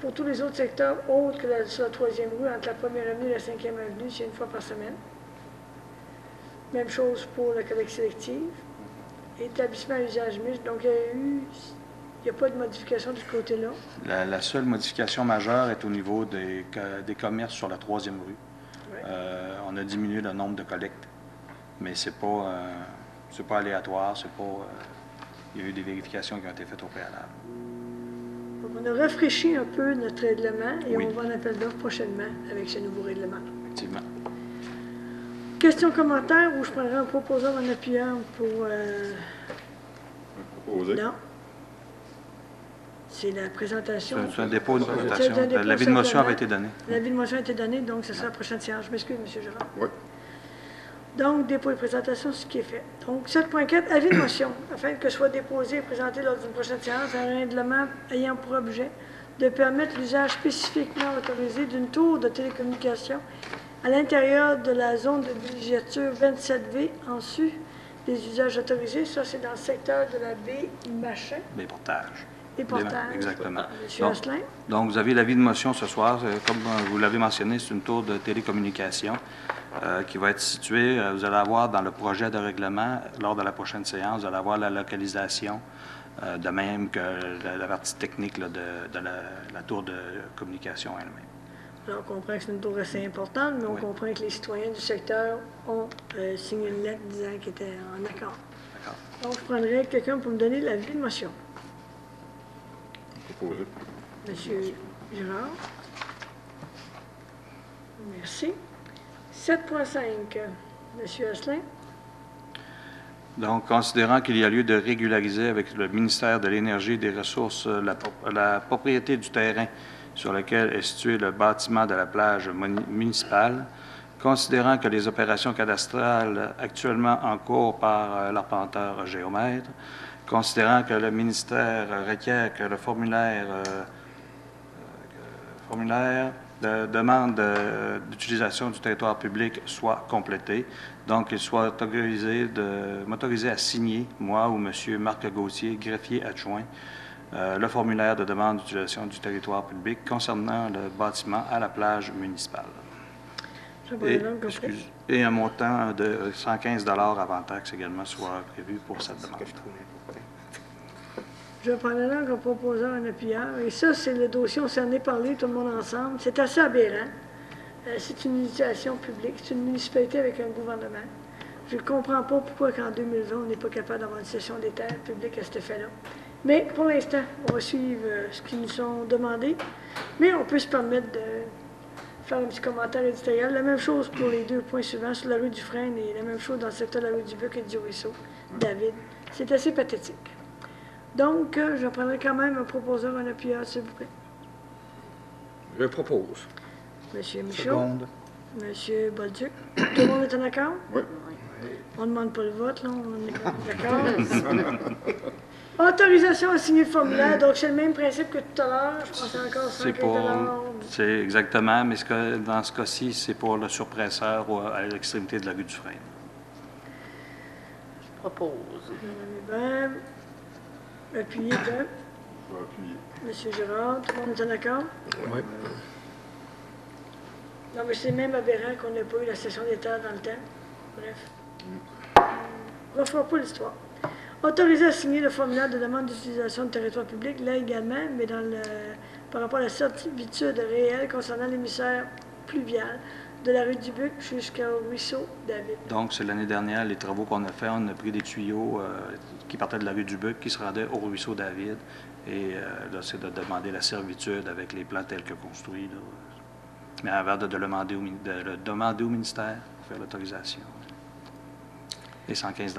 Pour tous les autres secteurs autres que la- sur la troisième rue, entre la première avenue et la cinquième avenue, c'est une fois par semaine. Même chose pour la collecte sélective. Établissement à usage mixte, donc il y a eu, il n'y a pas de modification de ce côté-là. La, la seule modification majeure est au niveau des, des commerces sur la troisième rue. Ouais. Euh, on a diminué le nombre de collectes, mais c'est pas, euh, pas aléatoire, c'est pas. euh, il y a eu des vérifications qui ont été faites au préalable. Donc, on a rafraîchi un peu notre règlement et Oui. on va en appel d'offres prochainement avec ce nouveau règlement. Effectivement. Questions, commentaires ou je prendrai un proposant en appuyant pour. euh, Proposé. non. C'est la présentation. C'est un- un dépôt de présentation. L'avis de motion avait été donné. L'avis de motion a été donné, donc ce sera la prochaine séance. Je m'excuse, M. Gérard. Oui. Donc, dépôt et présentation, ce qui est fait. Donc, 7.4, avis de motion, afin que soit déposé et présenté lors d'une prochaine séance un règlement ayant pour objet de permettre l'usage spécifiquement autorisé d'une tour de télécommunication à l'intérieur de la zone de villégiature 27V en sus des usages autorisés. Ça, c'est dans le secteur de la baie Machin Les portages. et portage. Exactement. Monsieur Donc- Asselin? Donc, vous avez l'avis de motion ce soir. Euh, Comme euh, vous l'avez mentionné, c'est une tour de télécommunication euh, qui va être située. euh, Vous allez avoir dans le projet de règlement, lors de la prochaine séance, vous allez avoir la localisation euh, de même que la, la partie technique là, de, de la, la tour de communication elle-même. Alors, on comprend que c'est une tour assez importante, mais on Oui. comprend que les citoyens du secteur ont euh, signé une lettre disant qu'ils étaient en accord. D'accord. Donc, je prendrais quelqu'un pour me donner l'avis de motion. Proposé. Monsieur Girard. Merci. 7.5, Monsieur Asselin. Donc, considérant qu'il y a lieu de régulariser avec le ministère de l'Énergie et des Ressources euh, la, pro- la propriété du terrain sur lequel est situé le bâtiment de la plage municipale, considérant que les opérations cadastrales actuellement en cours par euh, l'arpenteur géomètre, considérant que le ministère requiert que le formulaire euh, formulaire de demande d'utilisation du territoire public soit complété. Donc, il soit autorisé de m'autoriser à signer, moi ou M. Marc Gauthier, greffier adjoint, euh, le formulaire de demande d'utilisation du territoire public concernant le bâtiment à la plage municipale. Et, excuse- un montant de 115 avant taxe également soit prévu pour cette Ce demande. Je prendrais donc comme proposeur un appuyeur. Et ça, c'est le dossier, on s'en est parlé tout le monde ensemble. C'est assez aberrant. Euh, c'est une utilisation publique, c'est une municipalité avec un gouvernement. Je ne comprends pas pourquoi qu'en 2020, on n'est pas capable d'avoir une session des terres publiques à cet effet-là. Mais pour l'instant, on va suivre euh, ce qu'ils nous sont demandés. Mais on peut se permettre de faire un petit commentaire éditorial. La même chose pour les deux points suivants sur la rue du Frein et la même chose dans le secteur de la rue du Buc et du Ruisseau. David, c'est assez pathétique. Donc, euh, je prendrai quand même un proposeur, un appuyeur, s'il vous plaît. Je propose. Monsieur Michaud, Seconde. Monsieur Bolduc. Tout le monde est en accord? Oui. On ne demande pas le vote, là, on est d'accord. Autorisation à signer le formulaire, donc c'est le même principe que tout à l'heure. Je encore C'est 115 pour, c'est exactement, mais ce que- dans ce cas-ci, c'est pour le surpresseur ou à l'extrémité de la rue du Frein. Propose. Appuyé de Je vais appuyer. Monsieur Girard. Tout le monde est en accord? Oui. Non, mais c'est même aberrant qu'on n'ait pas eu la session d'État dans le temps. Bref. On ne refera pas l'histoire. Autorisé à signer le formulaire de demande d'utilisation du territoire public, là également, mais dans le, par rapport à la certitude réelle concernant l'émissaire pluvial de la rue du Buc jusqu'au ruisseau David. Donc, c'est l'année dernière, les travaux qu'on a faits, on a pris des tuyaux euh, qui partaient de la rue du Buc, qui se rendaient au ruisseau David. Et euh, là, c'est de demander la servitude avec les plans tels que construits. là. Mais avant de, de le demander au, de le demander au ministère pour faire l'autorisation. Et 115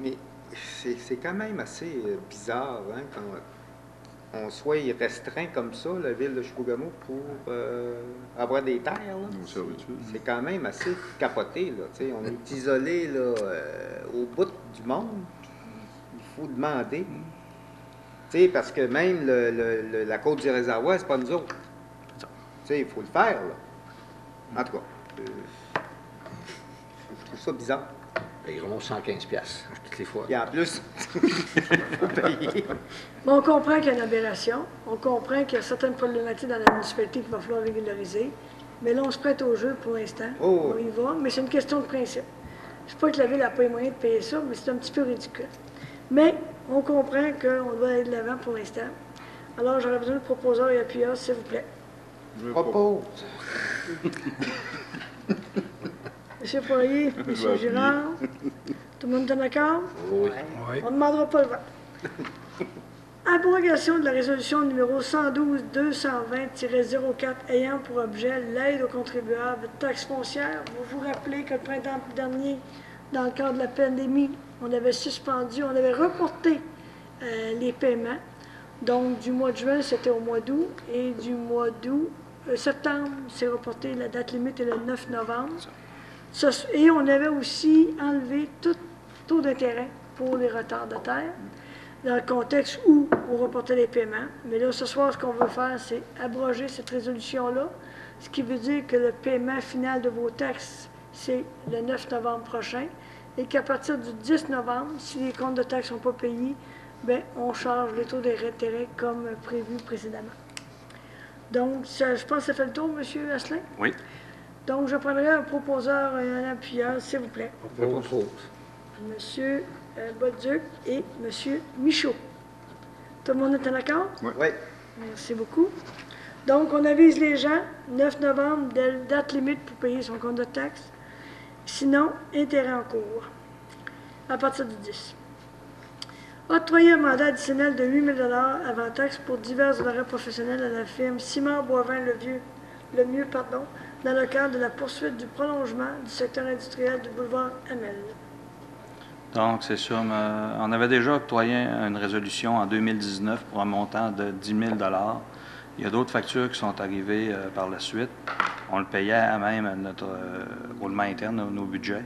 Mais c'est c'est quand même assez euh, bizarre hein, quand on soit restreint comme ça, la ville de Chibougamau, pour euh, avoir des terres. là. C'est quand même assez capoté. Là, on est isolé là, euh, au bout du monde. Il faut demander. Tu sais, parce que même le- le- le- la côte du réservoir, c'est pas nous autres. Il faut le faire. Là. En tout cas, euh, je trouve ça bizarre. Paieront 115 piastres toutes les fois. Et en plus, on comprend qu'il y a une aberration. On comprend qu'il y a certaines problématiques dans la municipalité qu'il va falloir régulariser. Mais là, on se prête au jeu pour l'instant. Oh, on y va, mais c'est une question de principe. Je ne sais pas que la ville n'a pas les moyens de payer ça, mais c'est un petit peu ridicule. Mais on comprend qu'on doit aller de l'avant pour l'instant. Alors, j'aurais besoin de proposeurs et appuyeurs, s'il vous plaît. Je propose. Monsieur Poirier, Monsieur appuyer. Girard, tout le monde est d'accord? Oui. On ne demandera pas le vote. Abrogation de la résolution numéro 112-220-04 ayant pour objet l'aide aux contribuables de taxes foncières. Vous vous rappelez que le printemps dernier, dans le cadre de la pandémie, on avait suspendu, on avait reporté euh, les paiements. Donc, du mois de juin, c'était au mois d'août, et du mois d'août, euh, septembre, c'est reporté, la date limite est le 9 novembre. Et on avait aussi enlevé tout taux d'intérêt pour les retardataires, dans le contexte où on reportait les paiements. Mais là, ce soir, ce qu'on veut faire, c'est abroger cette résolution-là, ce qui veut dire que le paiement final de vos taxes, c'est le 9 novembre prochain, et qu'à partir du 10 novembre, si les comptes de taxes ne sont pas payés, bien, on charge les taux d'intérêt comme prévu précédemment. Donc, je pense que ça fait le tour, M. Asselin? Oui. Donc, je prendrai un proposeur et un appuyeur, s'il vous plaît. Je propose. Monsieur euh, Bolduc et Monsieur Michaud. Tout le monde est en accord? Oui. Merci beaucoup. Donc, on avise les gens, 9 novembre, date- limite pour payer son compte de taxes. Sinon, intérêt en cours, à partir du 10. Octroyer un mandat additionnel de 8 000 avant taxe pour divers honoraires professionnels à la firme Simard Boivin Le Vieux, le mieux, pardon, dans le cadre de la poursuite du prolongement du secteur industriel du boulevard Hamel. Donc, c'est mais On avait déjà octroyé une résolution en 2019 pour un montant de 10 000 Il y a d'autres factures qui sont arrivées euh, par la suite. On le payait à même notre euh, roulement interne, nos, budgets.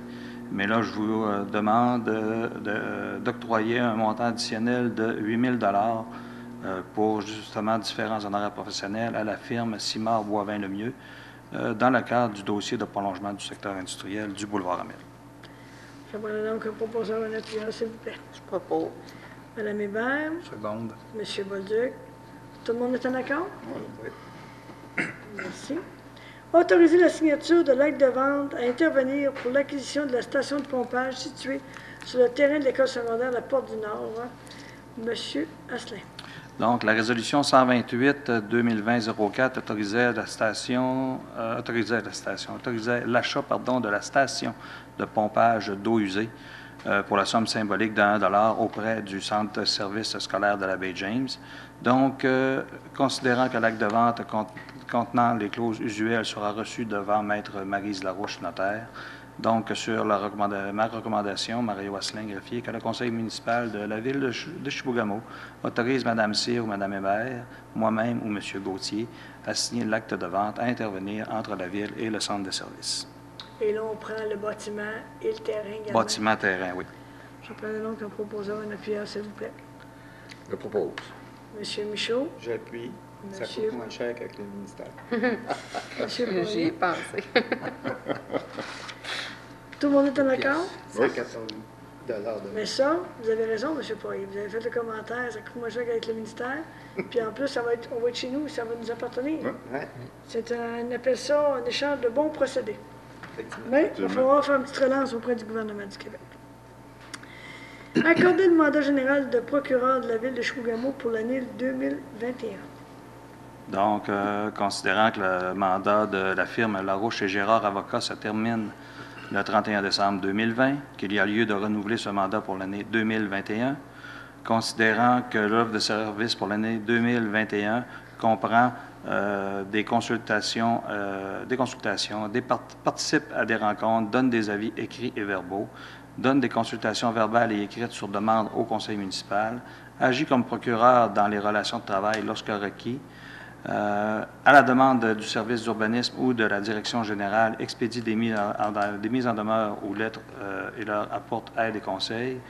Mais là, je vous euh, demande de- d'octroyer un montant additionnel de 8 000 euh, pour justement différents honoraires professionnels à la firme Simard Boivin le mieux euh, dans le cadre du dossier de prolongement du secteur industriel du boulevard Amel. J'aimerais donc proposer un appuyant, s'il vous plaît. Je propose. Madame Hébert, Seconde. Monsieur Bolduc, tout le monde est en accord? Oui. Merci. Autoriser la signature de l'acte de vente à intervenir pour l'acquisition de la station de pompage située sur le terrain de l'école secondaire La Porte du Nord. Monsieur Asselin. Donc, la résolution 128-2020-04 autorisait la station, euh, autorisait la station, autorisait l'achat, pardon, de la station de pompage d'eau usée euh, pour la somme symbolique de 1 auprès du centre de service scolaire de la baie James. Donc, euh, considérant que l'acte de vente cont- contenant les clauses usuelles sera reçu devant Maître Marise Larouche, notaire, donc, sur la recommanda- ma recommandation, Mario Asselin, greffier, que le conseil municipal de la ville de, Ch- de Chibougamau autorise Mme Cyr ou Mme Hébert, moi-même ou M. Gauthier, à signer l'acte de vente à intervenir entre la ville et le centre de service. Et là, on prend le bâtiment et le terrain également. Bâtiment terrain, oui. Je prends donc un proposeur, un appuyant, s'il vous plaît. Je propose. Monsieur Michaud, J'appuie. Ça Monsieur- coûte moins cher qu'avec le ministère. Monsieur J'y ai pensé. Tout le monde est en accord? 114 dollars de Mais ça, vous avez raison, M. Poirier. Vous avez fait le commentaire, ça coûte moins cher qu'avec le ministère. Puis en plus, ça va être, on va être chez nous, ça va nous appartenir. Ouais, C'est un, on appelle ça un échange de bons procédés. effectivement. Mais il va falloir faire une petite relance auprès du gouvernement du Québec. Accorder le mandat général de procureur de la ville de Chibougamau pour l'année 2021. Donc, euh, considérant que le mandat de la firme Larouche et Gérard Avocat se termine le 31 décembre 2020, qu'il y a lieu de renouveler ce mandat pour l'année 2021, considérant que l'offre de service pour l'année 2021 comprend euh, des consultations, euh, des consultations, des part- participe à des rencontres, donne des avis écrits et verbaux, donne des consultations verbales et écrites sur demande au conseil municipal, agit comme procureur dans les relations de travail lorsque requis, euh, à la demande du service d'urbanisme ou de la direction générale, expédie des mises en, demeure ou lettres euh, et leur apporte aide et conseils,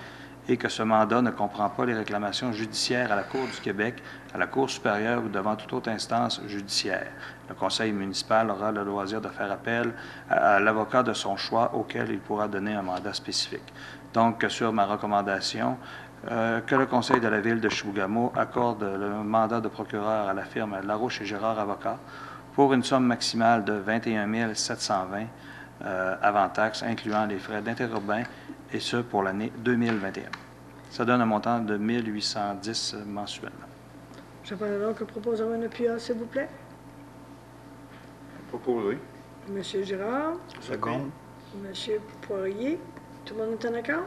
et que ce mandat ne comprend pas les réclamations judiciaires à la Cour du Québec, à la Cour supérieure ou devant toute autre instance judiciaire. Le conseil municipal aura le loisir de faire appel à, à l'avocat de son choix auquel il pourra donner un mandat spécifique. Donc, sur ma recommandation, euh, que le conseil de la ville de Chibougamau accorde le mandat de procureur à la firme Larouche et Gérard Avocat pour une somme maximale de 21 720 euh, avant taxes, incluant les frais d'interurbain, et ce pour l'année 2021. Ça donne un montant de 1810 mensuellement. Je donc un proposeur, un appuyant, s'il vous plaît. Proposé. Monsieur Girard, Seconde. Monsieur Poirier, tout le monde est en accord?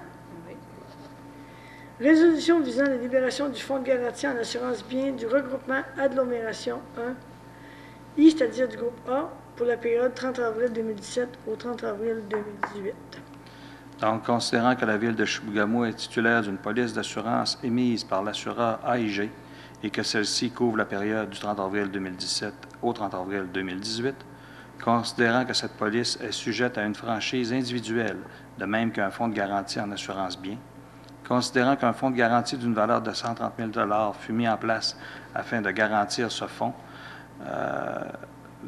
Résolution visant la libération du fonds de garantie en assurance bien du regroupement agglomération 1, I, c'est-à-dire du groupe A, pour la période 30 avril 2017 au 30 avril 2018. Donc, considérant que la ville de Chibougamau est titulaire d'une police d'assurance émise par l'assureur AIG et que celle-ci couvre la période du 30 avril 2017 au 30 avril 2018, considérant que cette police est sujette à une franchise individuelle, de même qu'un fonds de garantie en assurance bien, considérant qu'un fonds de garantie d'une valeur de 130 000 fut mis en place afin de garantir ce fonds, euh,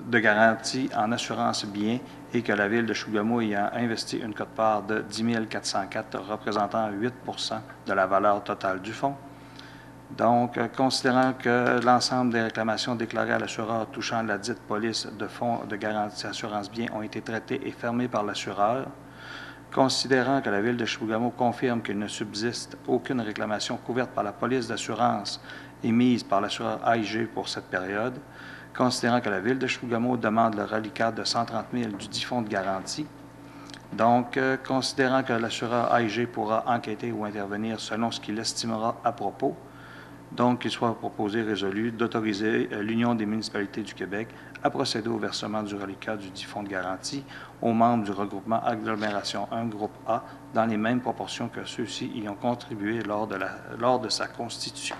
de garantie en assurance bien et que la Ville de Chougamau ayant investi une cote-part de 10 404 représentant 8% de la valeur totale du fonds. Donc, euh, considérant que l'ensemble des réclamations déclarées à l'assureur touchant la dite police de fonds de garantie assurance bien ont été traitées et fermées par l'assureur, Considérant que la Ville de Chibougamau confirme qu'il ne subsiste aucune réclamation couverte par la police d'assurance émise par l'assureur AIG pour cette période, considérant que la Ville de Chibougamau demande le reliquat de 130 000 du dit fonds de garantie, donc, euh, considérant que l'assureur AIG pourra enquêter ou intervenir selon ce qu'il estimera à propos, donc il soit proposé résolu d'autoriser euh, l'Union des municipalités du Québec à procéder au versement du reliquat du dit fonds de garantie aux membres du regroupement Agglomération 1 Groupe A dans les mêmes proportions que ceux-ci y ont contribué lors de, la- lors de sa constitution.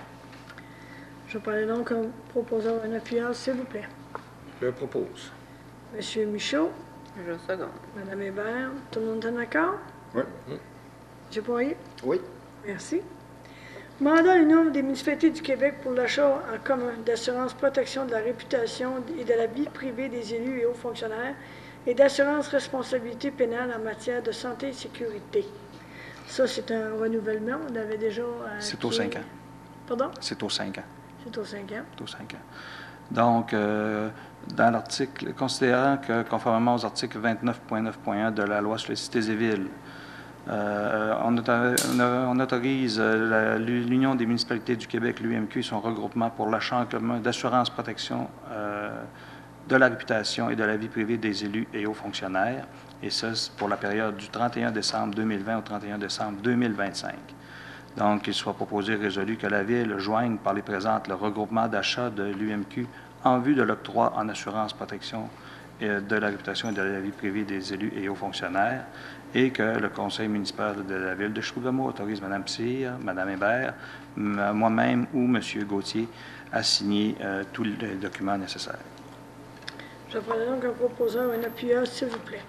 Je parlais donc en proposant un appuyeur, s'il vous plaît. Je propose. Monsieur Michaud, Je seconde. Madame Hébert, tout le monde est d'accord? Oui. Monsieur Poirier? Oui. Merci. Mandat l'Union des municipalités du Québec pour l'achat en commun d'assurance protection de la réputation et de la vie privée des élus et hauts fonctionnaires et d'assurance responsabilité pénale en matière de santé et sécurité. Ça, c'est un renouvellement. On avait déjà... euh, C'est aux qui- cinq ans. Pardon? C'est aux cinq ans. C'est aux cinq ans. C'est aux cinq ans. Donc, euh, dans l'article, considérant que, conformément aux articles 29.9.1 de la loi sur les cités et villes, on, auto- on autorise euh, l'Union des municipalités du Québec, l'UMQ, son regroupement pour l'achat en commun d'assurance protection euh, de la réputation et de la vie privée des élus et hauts fonctionnaires, et c'est pour la période du 31 décembre 2020 au 31 décembre 2025. Donc, il soit proposé et résolu que la Ville joigne par les présentes le regroupement d'achat de l'UMQ en vue de l'octroi en assurance protection euh, de la réputation et de la vie privée des élus et hauts fonctionnaires, et que le Conseil municipal de la Ville de Chibougamau autorise Mme Cyr, Mme Hébert, m- moi-même ou M. Gauthier à signer euh, tous les documents nécessaires. Je prends donc un proposeur, un appuyeur, s'il vous plaît.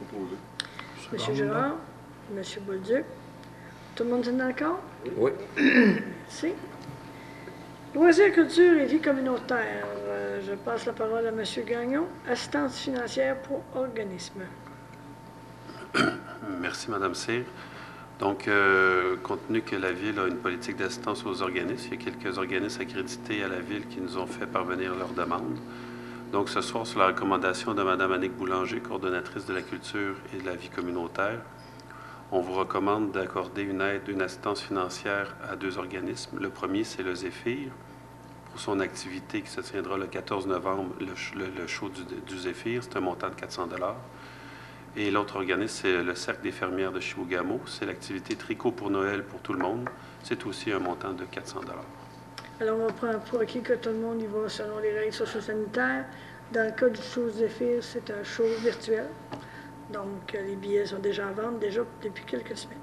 Proposé. Monsieur Gérard, Monsieur Bolduc. Tout le monde est d'accord? Oui. Merci. Loisirs, culture et vie communautaire. Euh, Je passe la parole à Monsieur Gagnon, assistance financière pour organisme. Merci, Madame Cyr. Donc, euh, compte tenu que la Ville a une politique d'assistance aux organismes, il y a quelques organismes accrédités à la Ville qui nous ont fait parvenir leurs demandes. Donc, ce soir, sur la recommandation de Mme Annick Boulanger, coordonnatrice de la culture et de la vie communautaire, on vous recommande d'accorder une aide, une assistance financière à deux organismes. Le premier, c'est le Zéphyr, pour son activité qui se tiendra le 14 novembre, le, show du Zéphyr. C'est un montant de 400 et l'autre organisme, c'est le Cercle des fermières de Chibougamau. C'est l'activité Tricot pour Noël pour tout le monde. C'est aussi un montant de 400 Alors, on prend pour acquis que tout le monde y va selon les règles socio-sanitaires. Dans le cas du show Zephyr, c'est un show virtuel. Donc, euh, les billets sont déjà en vente, déjà depuis quelques semaines.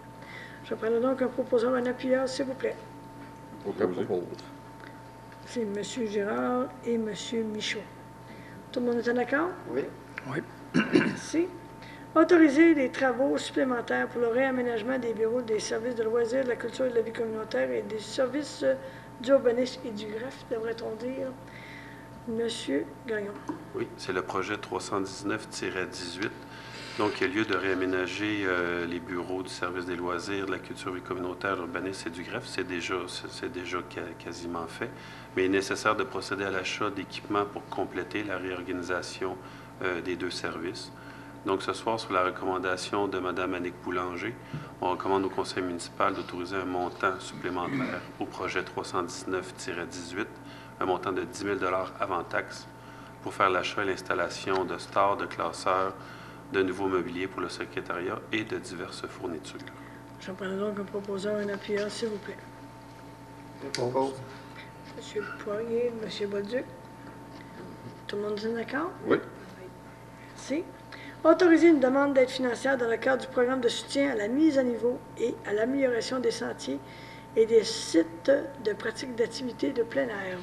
Je prends donc un proposeur, un appuyeur, s'il vous plaît. Propose. C'est M. Girard et M. Michaud. Tout le monde est en accord? Oui. Merci. Autoriser les travaux supplémentaires pour le réaménagement des bureaux des services de loisirs, de la culture et de la vie communautaire et des services d'urbanisme et du greffe, devrait-on dire. Monsieur Gagnon. Oui, c'est le projet 319-18. Donc, il y a lieu de réaménager euh, les bureaux du service des loisirs, de la culture et communautaire, de l'urbanisme et du greffe. C'est déjà, c'est déjà quasiment fait. Mais il est nécessaire de procéder à l'achat d'équipements pour compléter la réorganisation euh, des deux services. Donc, ce soir, sur la recommandation de Mme Annick Boulanger, on recommande au conseil municipal d'autoriser un montant supplémentaire au projet 319-18, un montant de 10 000 avant taxe, pour faire l'achat et l'installation de stores, de classeurs, de nouveaux mobiliers pour le secrétariat et de diverses fournitures. Je prends donc un proposeur, un appuyeur, s'il vous plaît. Je propose. Monsieur Poirier, Monsieur Bolduc. Tout le monde est en accord? Oui. Merci. Autoriser une demande d'aide financière dans le cadre du programme de soutien à la mise à niveau et à l'amélioration des sentiers et des sites de pratique d'activités de plein air.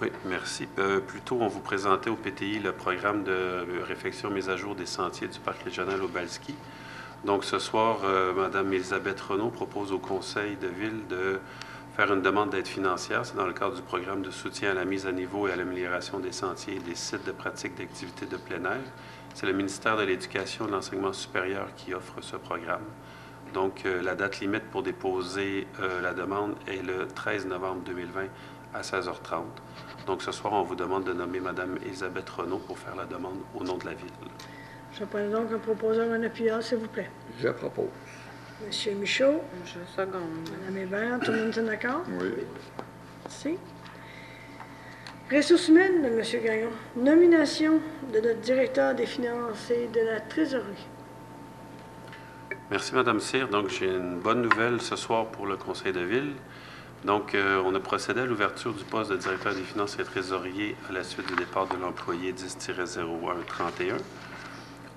Oui, merci. Euh, plus tôt, on vous présentait au PTI le programme de réfection mise à jour des sentiers du parc régional au Balski. Donc, ce soir, euh, Mme Elisabeth Renaud propose au conseil de ville de faire une demande d'aide financière. C'est dans le cadre du programme de soutien à la mise à niveau et à l'amélioration des sentiers et des sites de pratique d'activités de plein air. C'est le ministère de l'Éducation et de l'Enseignement supérieur qui offre ce programme. Donc, euh, la date limite pour déposer euh, la demande est le 13 novembre 2020 à 16h30. Donc, ce soir, on vous demande de nommer Mme Elisabeth Renaud pour faire la demande au nom de la Ville. Je prends donc un proposeur, un appuyeur, s'il vous plaît. Je propose. Monsieur Michaud, Je seconde. Madame Hébert, tout le monde est d'accord? Oui. Merci. Ressources humaines, M. Gagnon. Nomination de notre directeur des finances et de la trésorerie. Merci, Madame Cyr. Donc, j'ai une bonne nouvelle ce soir pour le Conseil de ville. Donc, euh, on a procédé à l'ouverture du poste de directeur des finances et trésorier à la suite du départ de l'employé 10-0131.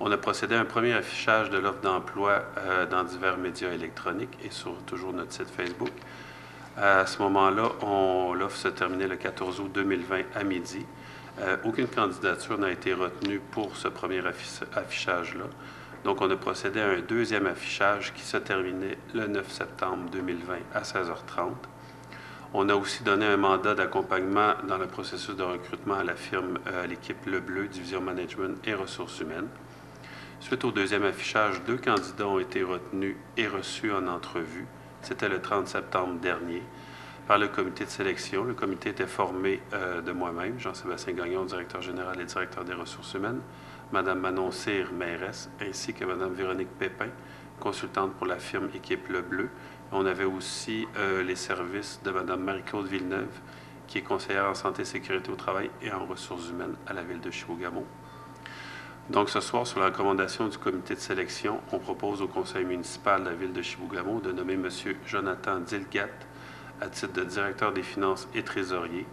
On a procédé à un premier affichage de l'offre d'emploi euh, dans divers médias électroniques et sur toujours notre site Facebook. À ce moment-là, l'offre se terminait le 14 août 2020 à midi. Euh, aucune candidature n'a été retenue pour ce premier affi- affichage-là. Donc, on a procédé à un deuxième affichage qui se terminait le 9 septembre 2020 à 16h30. On a aussi donné un mandat d'accompagnement dans le processus de recrutement à la firme, euh, à l'équipe Le Bleu, Division Management et Ressources humaines. Suite au deuxième affichage, deux candidats ont été retenus et reçus en entrevue. C'était le 30 septembre dernier par le comité de sélection. Le comité était formé euh, de moi-même, Jean-Sébastien Gagnon, directeur général et directeur des ressources humaines, Madame Manon Cyr, mairesse, ainsi que Madame Véronique Pépin, consultante pour la firme Équipe Le Bleu. On avait aussi euh, les services de Madame Marie-Claude Villeneuve, qui est conseillère en santé sécurité au travail et en ressources humaines à la ville de Chibougamau. Donc, ce soir, sur la recommandation du comité de sélection, on propose au conseil municipal de la ville de Chibougamau de nommer M. Jonathan Dilgat à titre de directeur des finances et trésorier.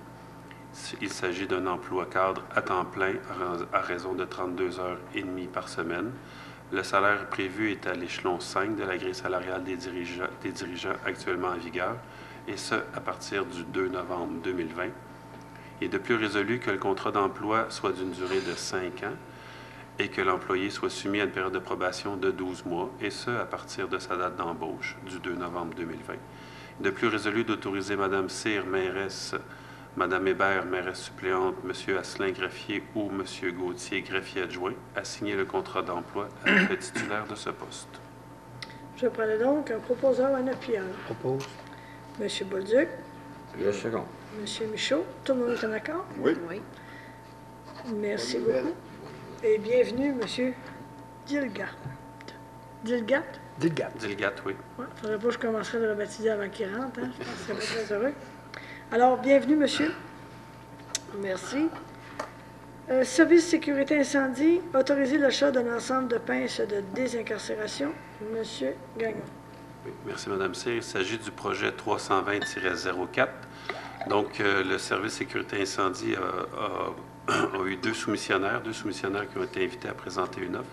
Il s'agit d'un emploi cadre à temps plein à rais- à raison de 32 heures et demie par semaine. Le salaire prévu est à l'échelon 5 de la grille salariale des dirigeants, des dirigeants actuellement en vigueur, et ce, à partir du 2 novembre 2020. Il est de plus résolu que le contrat d'emploi soit d'une durée de 5 ans et que l'employé soit soumis à une période de probation de 12 mois, et ce, à partir de sa date d'embauche, du 2 novembre 2020. De plus résolu d'autoriser Mme Cyr, mairesse, Mme Hébert, mairesse suppléante, M. Asselin, greffier ou M. Gauthier, greffier adjoint, à signer le contrat d'emploi avec le titulaire de ce poste. Je prends donc un proposeur, un appuyeur. Propose. M. Bolduc, Je second. M. Michaud, tout le monde est en accord? Oui. Oui. Merci beaucoup. Et bienvenue, M. Dilgat. Dilgat? Dilgat. Dilgat, oui. Il ne faudrait pas que je commencerais de le baptiser avant qu'il rentre. Hein? Je pense serait pas très heureux. Alors, bienvenue, monsieur. Merci. Euh, service sécurité incendie, autoriser l'achat d'un ensemble de pinces de désincarcération. Monsieur Gagnon. Oui, Merci, Mme Cyr. Il s'agit du projet 320-04. Donc, euh, le service sécurité incendie a, a- a eu deux soumissionnaires, deux soumissionnaires qui ont été invités à présenter une offre.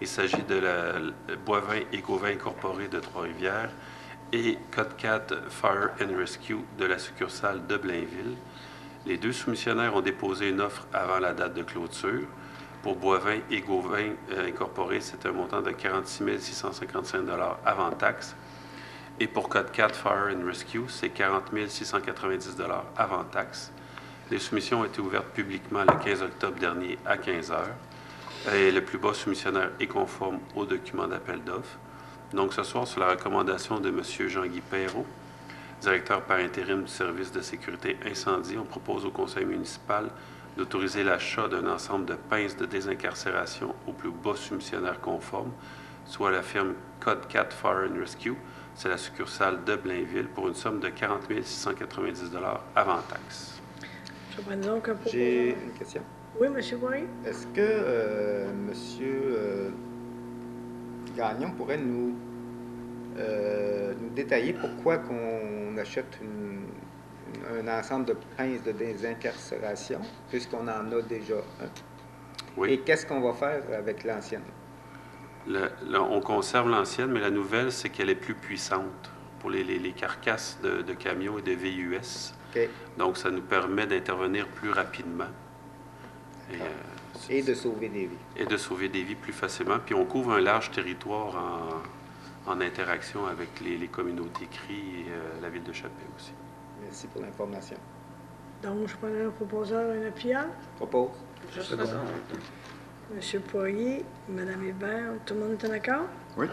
Il s'agit de la Boivin Écovin Incorporé de Trois-Rivières et Code 4 Fire and Rescue de la succursale de Blainville. Les deux soumissionnaires ont déposé une offre avant la date de clôture. Pour Boivin et Gauvin euh, Incorporé, c'est un montant de 46 655 avant taxe. Et pour Code 4 Fire and Rescue, c'est 40 690 avant taxe. Les soumissions ont été ouvertes publiquement le 15 octobre dernier à 15 heures. Et le plus bas soumissionnaire est conforme au document d'appel d'offres. Donc, ce soir, sur la recommandation de M. Jean-Guy Perrault, directeur par intérim du service de sécurité incendie, on propose au conseil municipal d'autoriser l'achat d'un ensemble de pinces de désincarcération au plus bas soumissionnaire conforme, soit la firme Code 4 Fire and Rescue, c'est la succursale de Blainville, pour une somme de 40 690 avant taxe. Je prends donc un proposeur. J'ai une question. Oui, monsieur Boyer? Est-ce que euh, Monsieur euh, Gagnon pourrait nous, euh, nous détailler pourquoi qu'on achète une- une- un ensemble de pinces de désincarcération, puisqu'on en a déjà un? Oui. Et qu'est-ce qu'on va faire avec l'ancienne? Le- le- on conserve l'ancienne, mais la nouvelle, c'est qu'elle est plus puissante pour les, les- les carcasses de, de camions et de VUS. Donc, ça nous permet d'intervenir plus rapidement et, euh, Et de sauver des vies. et de sauver des vies plus facilement. Puis, on couvre un large territoire en, en interaction avec les, les communautés CRI et euh, la ville de Chapelle aussi. Merci pour l'information. Donc, je prends un proposeur, un appuyeur. Propose. Je. Monsieur Poirier, Madame Hébert, tout le monde est en accord? Oui.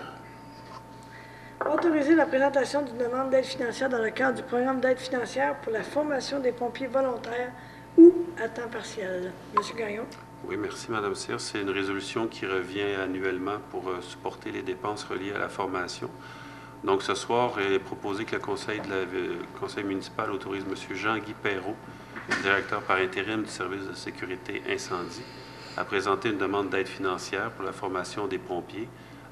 Autoriser la présentation d'une demande d'aide financière dans le cadre du programme d'aide financière pour la formation des pompiers volontaires ou à temps partiel. Monsieur Gagnon? Oui, merci, Madame Cyr. C'est une résolution qui revient annuellement pour euh, supporter les dépenses reliées à la formation. Donc, ce soir, il est proposé que le conseil, de la, conseil municipal autorise M. Jean-Guy Perrault, directeur par intérim du service de sécurité incendie, à présenter une demande d'aide financière pour la formation des pompiers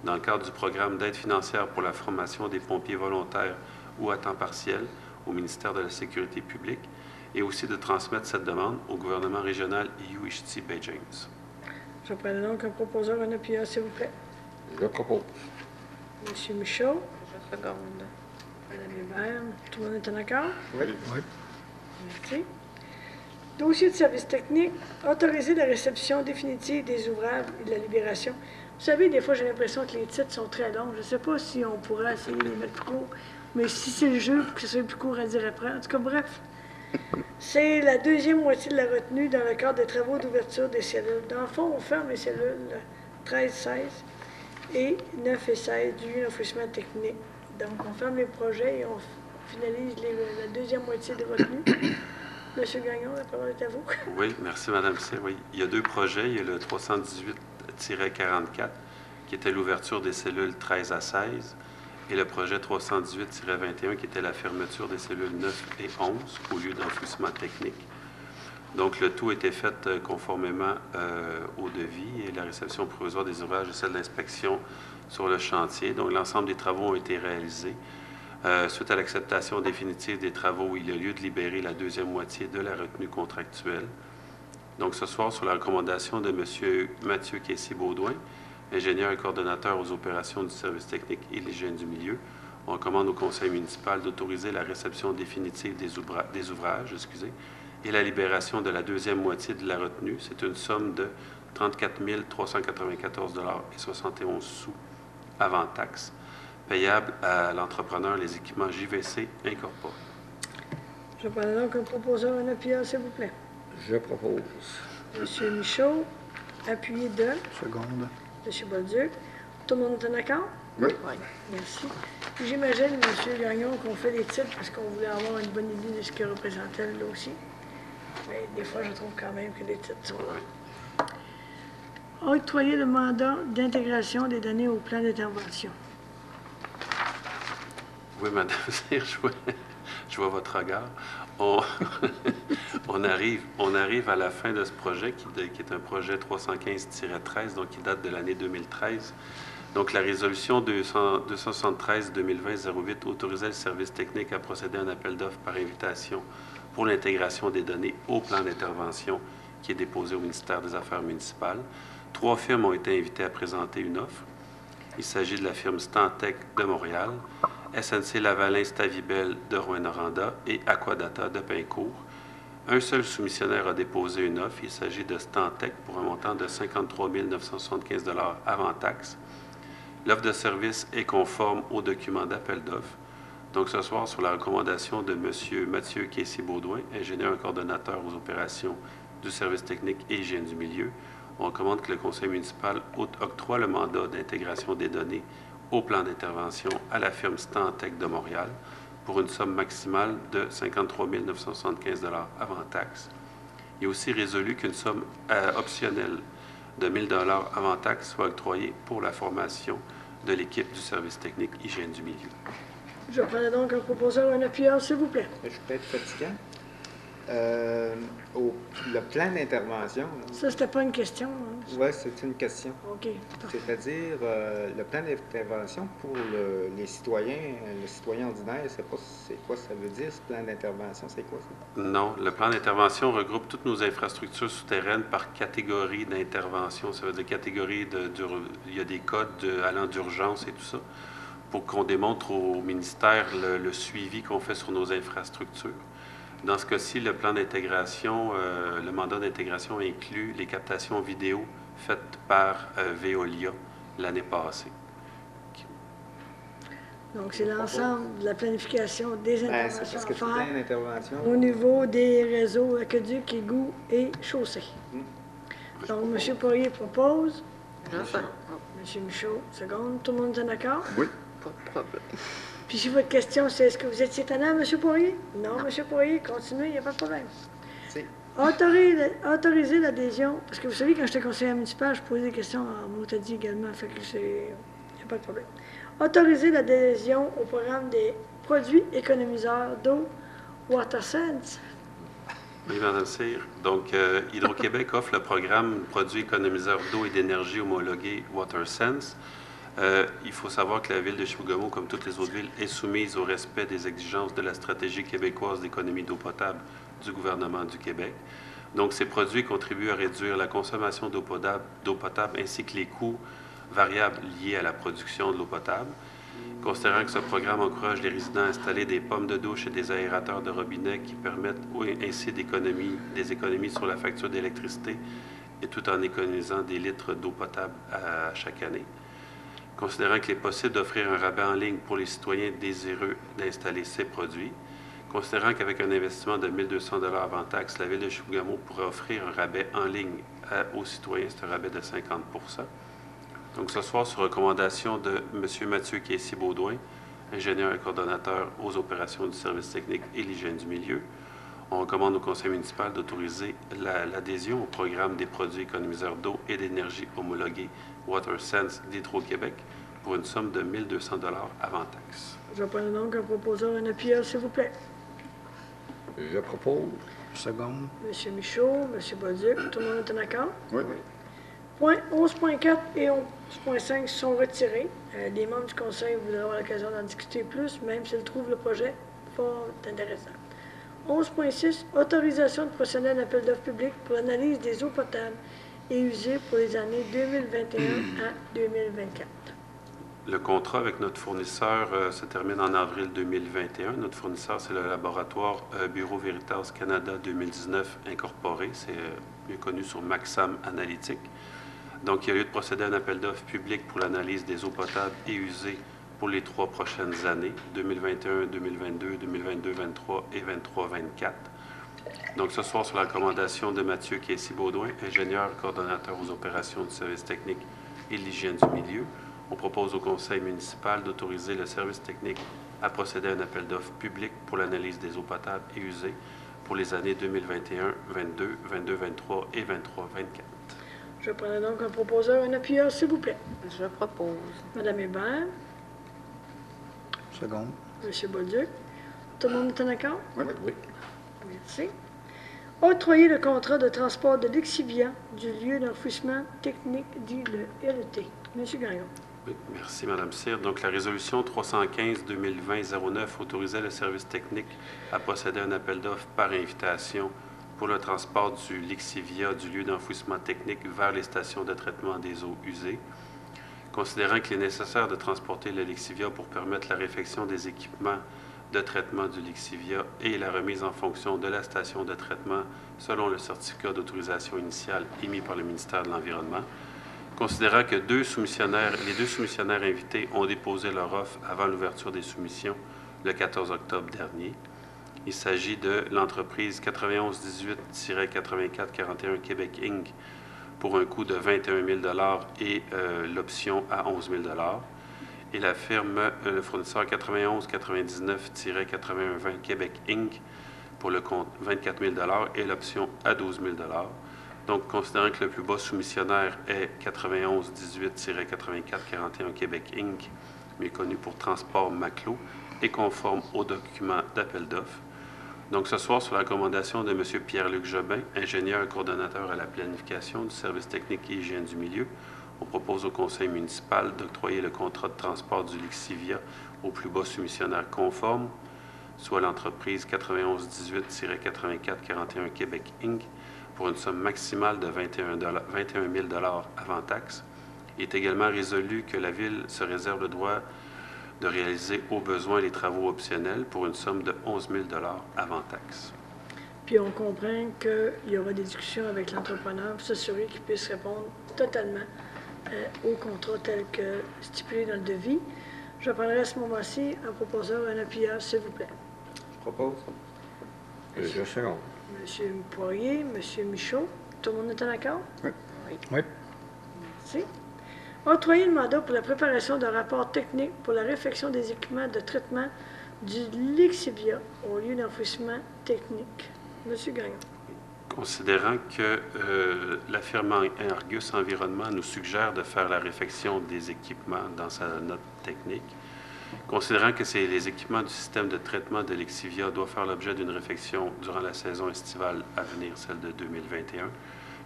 dans le cadre du programme d'aide financière pour la formation des pompiers volontaires ou à temps partiel au ministère de la Sécurité publique et aussi de transmettre cette demande au gouvernement régional Iou-Ishti Bay James. Je prends donc un proposeur, un appuyeur, s'il vous plaît. Je propose. Monsieur Michaud, Je seconde. Madame Hébert, tout le monde est en accord? Oui. Merci. Dossier de service technique, autoriser la réception définitive des ouvrages et de la libération. Vous savez, des fois, j'ai l'impression que les titres sont très longs. Je ne sais pas si on pourrait essayer de les mettre plus courts, mais si c'est le jeu, que ce soit plus court à dire après. En tout cas, bref. C'est la deuxième moitié de la retenue dans le cadre des travaux d'ouverture des cellules. Dans le fond, on ferme les cellules 13, 16 et 9 et 16 du d'enfouissement technique. Donc, on ferme les projets et on finalise la deuxième moitié de retenue. Monsieur Gagnon, la parole est à vous. Oui, merci, Madame Cyr. Oui, il y a deux projets. Il y a le 318-44, qui était l'ouverture des cellules 13 à 16, et le projet 318-21, qui était la fermeture des cellules 9 et 11 au lieu d'enfouissement technique. Donc, le tout était fait euh, conformément euh, au devis et la réception provisoire des ouvrages et celle de l'inspection sur le chantier. Donc, l'ensemble des travaux ont été réalisés. Euh, suite à l'acceptation définitive des travaux, il y a lieu de libérer la deuxième moitié de la retenue contractuelle. Donc, ce soir, sur la recommandation de M. Mathieu Caissier-Baudouin, ingénieur et coordonnateur aux opérations du service technique et l'hygiène du milieu, on recommande au conseil municipal d'autoriser la réception définitive des, ouvra- des ouvrages excusez, et la libération de la deuxième moitié de la retenue. C'est une somme de 34 394 et 71 sous avant taxe, payable à l'entrepreneur les équipements JVC incorporés. Je prends donc un proposeur, un appuyeur, s'il vous plaît. Je propose. Monsieur Michaud, appuyé de Seconde. Monsieur Bolduc. Tout le monde est en accord? Oui. Merci. J'imagine, Monsieur Gagnon, qu'on fait des titres parce qu'on voulait avoir une bonne idée de ce que représentait le dossier. Mais des fois, je trouve quand même que les titres sont là. Octroyer le mandat d'intégration des données au plan d'intervention. Oui, Madame Cyr, je vois, je vois votre regard. On, on arrive, à la fin de ce projet qui, est un projet 315-13, donc qui date de l'année 2013. Donc, la résolution 200 273-2020-08 autorisait le service technique à procéder à un appel d'offres par invitation pour l'intégration des données au plan d'intervention qui est déposé au ministère des Affaires municipales. Trois firmes ont été invitées à présenter une offre. Il s'agit de la firme Stantec de Montréal, SNC Lavalin Stavibel de Rouen-Noranda et Aquadata de Pincourt. Un seul soumissionnaire a déposé une offre. Il s'agit de Stantec pour un montant de 53 975 avant taxe. L'offre de service est conforme au document d'appel d'offres. Donc, ce soir, sur la recommandation de M. Mathieu Caissier-Baudouin, ingénieur et coordonnateur aux opérations du service technique et hygiène du milieu, on recommande que le conseil municipal oct- octroie le mandat d'intégration des données au plan d'intervention à la firme Stantec de Montréal pour une somme maximale de 53 975 avant taxe. Il est aussi résolu qu'une somme euh, optionnelle de 1 000 avant taxe soit octroyée pour la formation de l'équipe du service technique hygiène du milieu. Je prends donc un proposeur, un appuyeur, s'il vous plaît. Je peux être fatigant? Euh, au- le plan d'intervention, Ça, c'était pas une question. hein? oui, c'est une question. OK. C'est-à-dire, euh, le plan d'intervention pour le- les citoyens, euh, le citoyen ordinaire, c'est pas c'est quoi ça veut dire, ce plan d'intervention, c'est quoi ça? Non, le plan d'intervention regroupe toutes nos infrastructures souterraines par catégorie d'intervention. Ça veut dire catégorie de, d'ur- il y a des codes de- allant d'urgence et tout ça, pour qu'on démontre au ministère le, le suivi qu'on fait sur nos infrastructures. Dans ce cas-ci, le plan d'intégration, euh, le mandat d'intégration inclut les captations vidéo faites par euh, Veolia l'année passée. Donc, c'est l'ensemble de la planification des Ben, c'est interventions à faire au niveau des réseaux aqueducs, égouts et chaussées. Hmm. Donc, M. Poirier propose. M. Michaud, seconde, tout le monde est en accord? Oui. Pas de problème. Puis si votre question, c'est est-ce que vous êtes étonnant, M. Poirier? Non, M. Poirier, continuez, il n'y a pas de problème. Autoriser, l'adhésion, parce que vous savez, quand j'étais conseiller municipal, je posais des questions à Montadi également, fait que c'est. Il n'y a pas de problème. Autoriser l'adhésion au programme des produits économiseurs d'eau WaterSense. Oui, Madame Cyr. Donc, euh, Hydro-Québec offre le programme Produits économiseurs d'eau et d'énergie homologué WaterSense. Euh, il faut savoir que la ville de Chibougamau, comme toutes les autres villes, est soumise au respect des exigences de la stratégie québécoise d'économie d'eau potable du gouvernement du Québec. Donc, ces produits contribuent à réduire la consommation d'eau potable, ainsi que les coûts variables liés à la production de l'eau potable. Considérant que ce programme encourage les résidents à installer des pommes de douche et des aérateurs de robinet qui permettent ainsi des économies sur la facture d'électricité et tout en économisant des litres d'eau potable à chaque année. Considérant qu'il est possible d'offrir un rabais en ligne pour les citoyens désireux d'installer ces produits, considérant qu'avec un investissement de 1 200 avant taxe, la Ville de Chibougamau pourrait offrir un rabais en ligne aux citoyens, c'est un rabais de 50% Donc ce soir, sur recommandation de M. Mathieu Caissier-Baudouin, ingénieur et coordonnateur aux opérations du service technique et l'hygiène du milieu, on recommande au conseil municipal d'autoriser la- l'adhésion au programme des produits économiseurs d'eau et d'énergie homologués WaterSense d'Hydro-Québec pour une somme de 1 200 avant taxe. Je prends donc un proposeur, un appuyeur, s'il vous plaît. Je propose. Seconde. Monsieur Michaud, Monsieur Bolduc, tout le monde est en accord? Oui. Point 11.4 et 11.5 sont retirés. Euh, les membres du conseil voudraient avoir l'occasion d'en discuter plus, même s'ils trouvent le projet fort intéressant. 11.6, autorisation de procéder à un appel d'offres public pour l'analyse des eaux potables et usées pour les années 2021 à 2024. Le contrat avec notre fournisseur euh, se termine en avril 2021. Notre fournisseur, c'est le laboratoire euh, Bureau Veritas Canada 2019 incorporé. C'est euh, mieux connu sur Maxam Analytique. Donc, il y a lieu de procéder à un appel d'offres public pour l'analyse des eaux potables et usées pour les trois prochaines années, 2021, 2022, 2022, 2023 et 2023, 2024. Donc, ce soir, sur la recommandation de Mathieu Caissier-Baudouin, ingénieur coordonnateur aux opérations du service technique et de l'hygiène du milieu, on propose au conseil municipal d'autoriser le service technique à procéder à un appel d'offres public pour l'analyse des eaux potables et usées pour les années 2021, 22, 22, 23 et 23, 24. Je prends donc un proposeur, un appuyeur, s'il vous plaît. Je propose. Madame Hébert, Seconde. Monsieur Bolduc, tout le monde est en accord? Oui. Oui. Octroyer le contrat de transport de Lexivia du lieu d'enfouissement technique dit le LET. Monsieur Gagnon. Merci, Madame Cyr. Donc, la résolution 315-2020-09 autorisait le service technique à procéder à un appel d'offres par invitation pour le transport du Lixivia du lieu d'enfouissement technique vers les stations de traitement des eaux usées. Considérant qu'il est nécessaire de transporter le Lixivia pour permettre la réfection des équipements de traitement du Lixivia et la remise en fonction de la station de traitement selon le certificat d'autorisation initiale émis par le ministère de l'Environnement, Considérant que les deux soumissionnaires invités ont déposé leur offre avant l'ouverture des soumissions le 14 octobre dernier, il s'agit de l'entreprise 9118-8441 Québec Inc. pour un coût de 21 000 et euh, l'option à 11 000 et la firme, euh, le fournisseur 9199-8120 Québec Inc. pour le compte 24 000 et l'option à 12 000 donc, considérant que le plus bas soumissionnaire est 91-18-84-41 Québec Inc., mais connu pour Transport Maclo, et conforme au document d'appel d'offres. Donc, ce soir, sur la recommandation de M. Pierre-Luc Jobin, ingénieur et coordonnateur à la planification du service technique et hygiène du milieu, on propose au conseil municipal d'octroyer le contrat de transport du Lixivia au plus bas soumissionnaire conforme, soit l'entreprise 91-18-84-41 Québec Inc., pour une somme maximale de 21, 21 000 avant taxe. Il est également résolu que la Ville se réserve le droit de réaliser au besoin les travaux optionnels pour une somme de 11 000 avant taxe. Puis on comprend qu'il y aura des discussions avec l'entrepreneur pour s'assurer qu'il puisse répondre totalement euh, au contrat tel que stipulé dans le devis. Je prendrai à ce moment-ci un proposeur, un appuyeur, s'il vous plaît. Je propose. Seconde. Monsieur Poirier, Monsieur Michaud, tout le monde est en accord? Oui. Oui. Merci. Octroyer le mandat pour la préparation d'un rapport technique pour la réfection des équipements de traitement du Lixivia au lieu d'enfouissement technique. Monsieur Gagnon. Considérant que euh, la firme Argus Environnement nous suggère de faire la réfection des équipements dans sa note technique, considérant que les équipements du système de traitement de l'exivia doivent faire l'objet d'une réfection durant la saison estivale à venir, celle de 2021,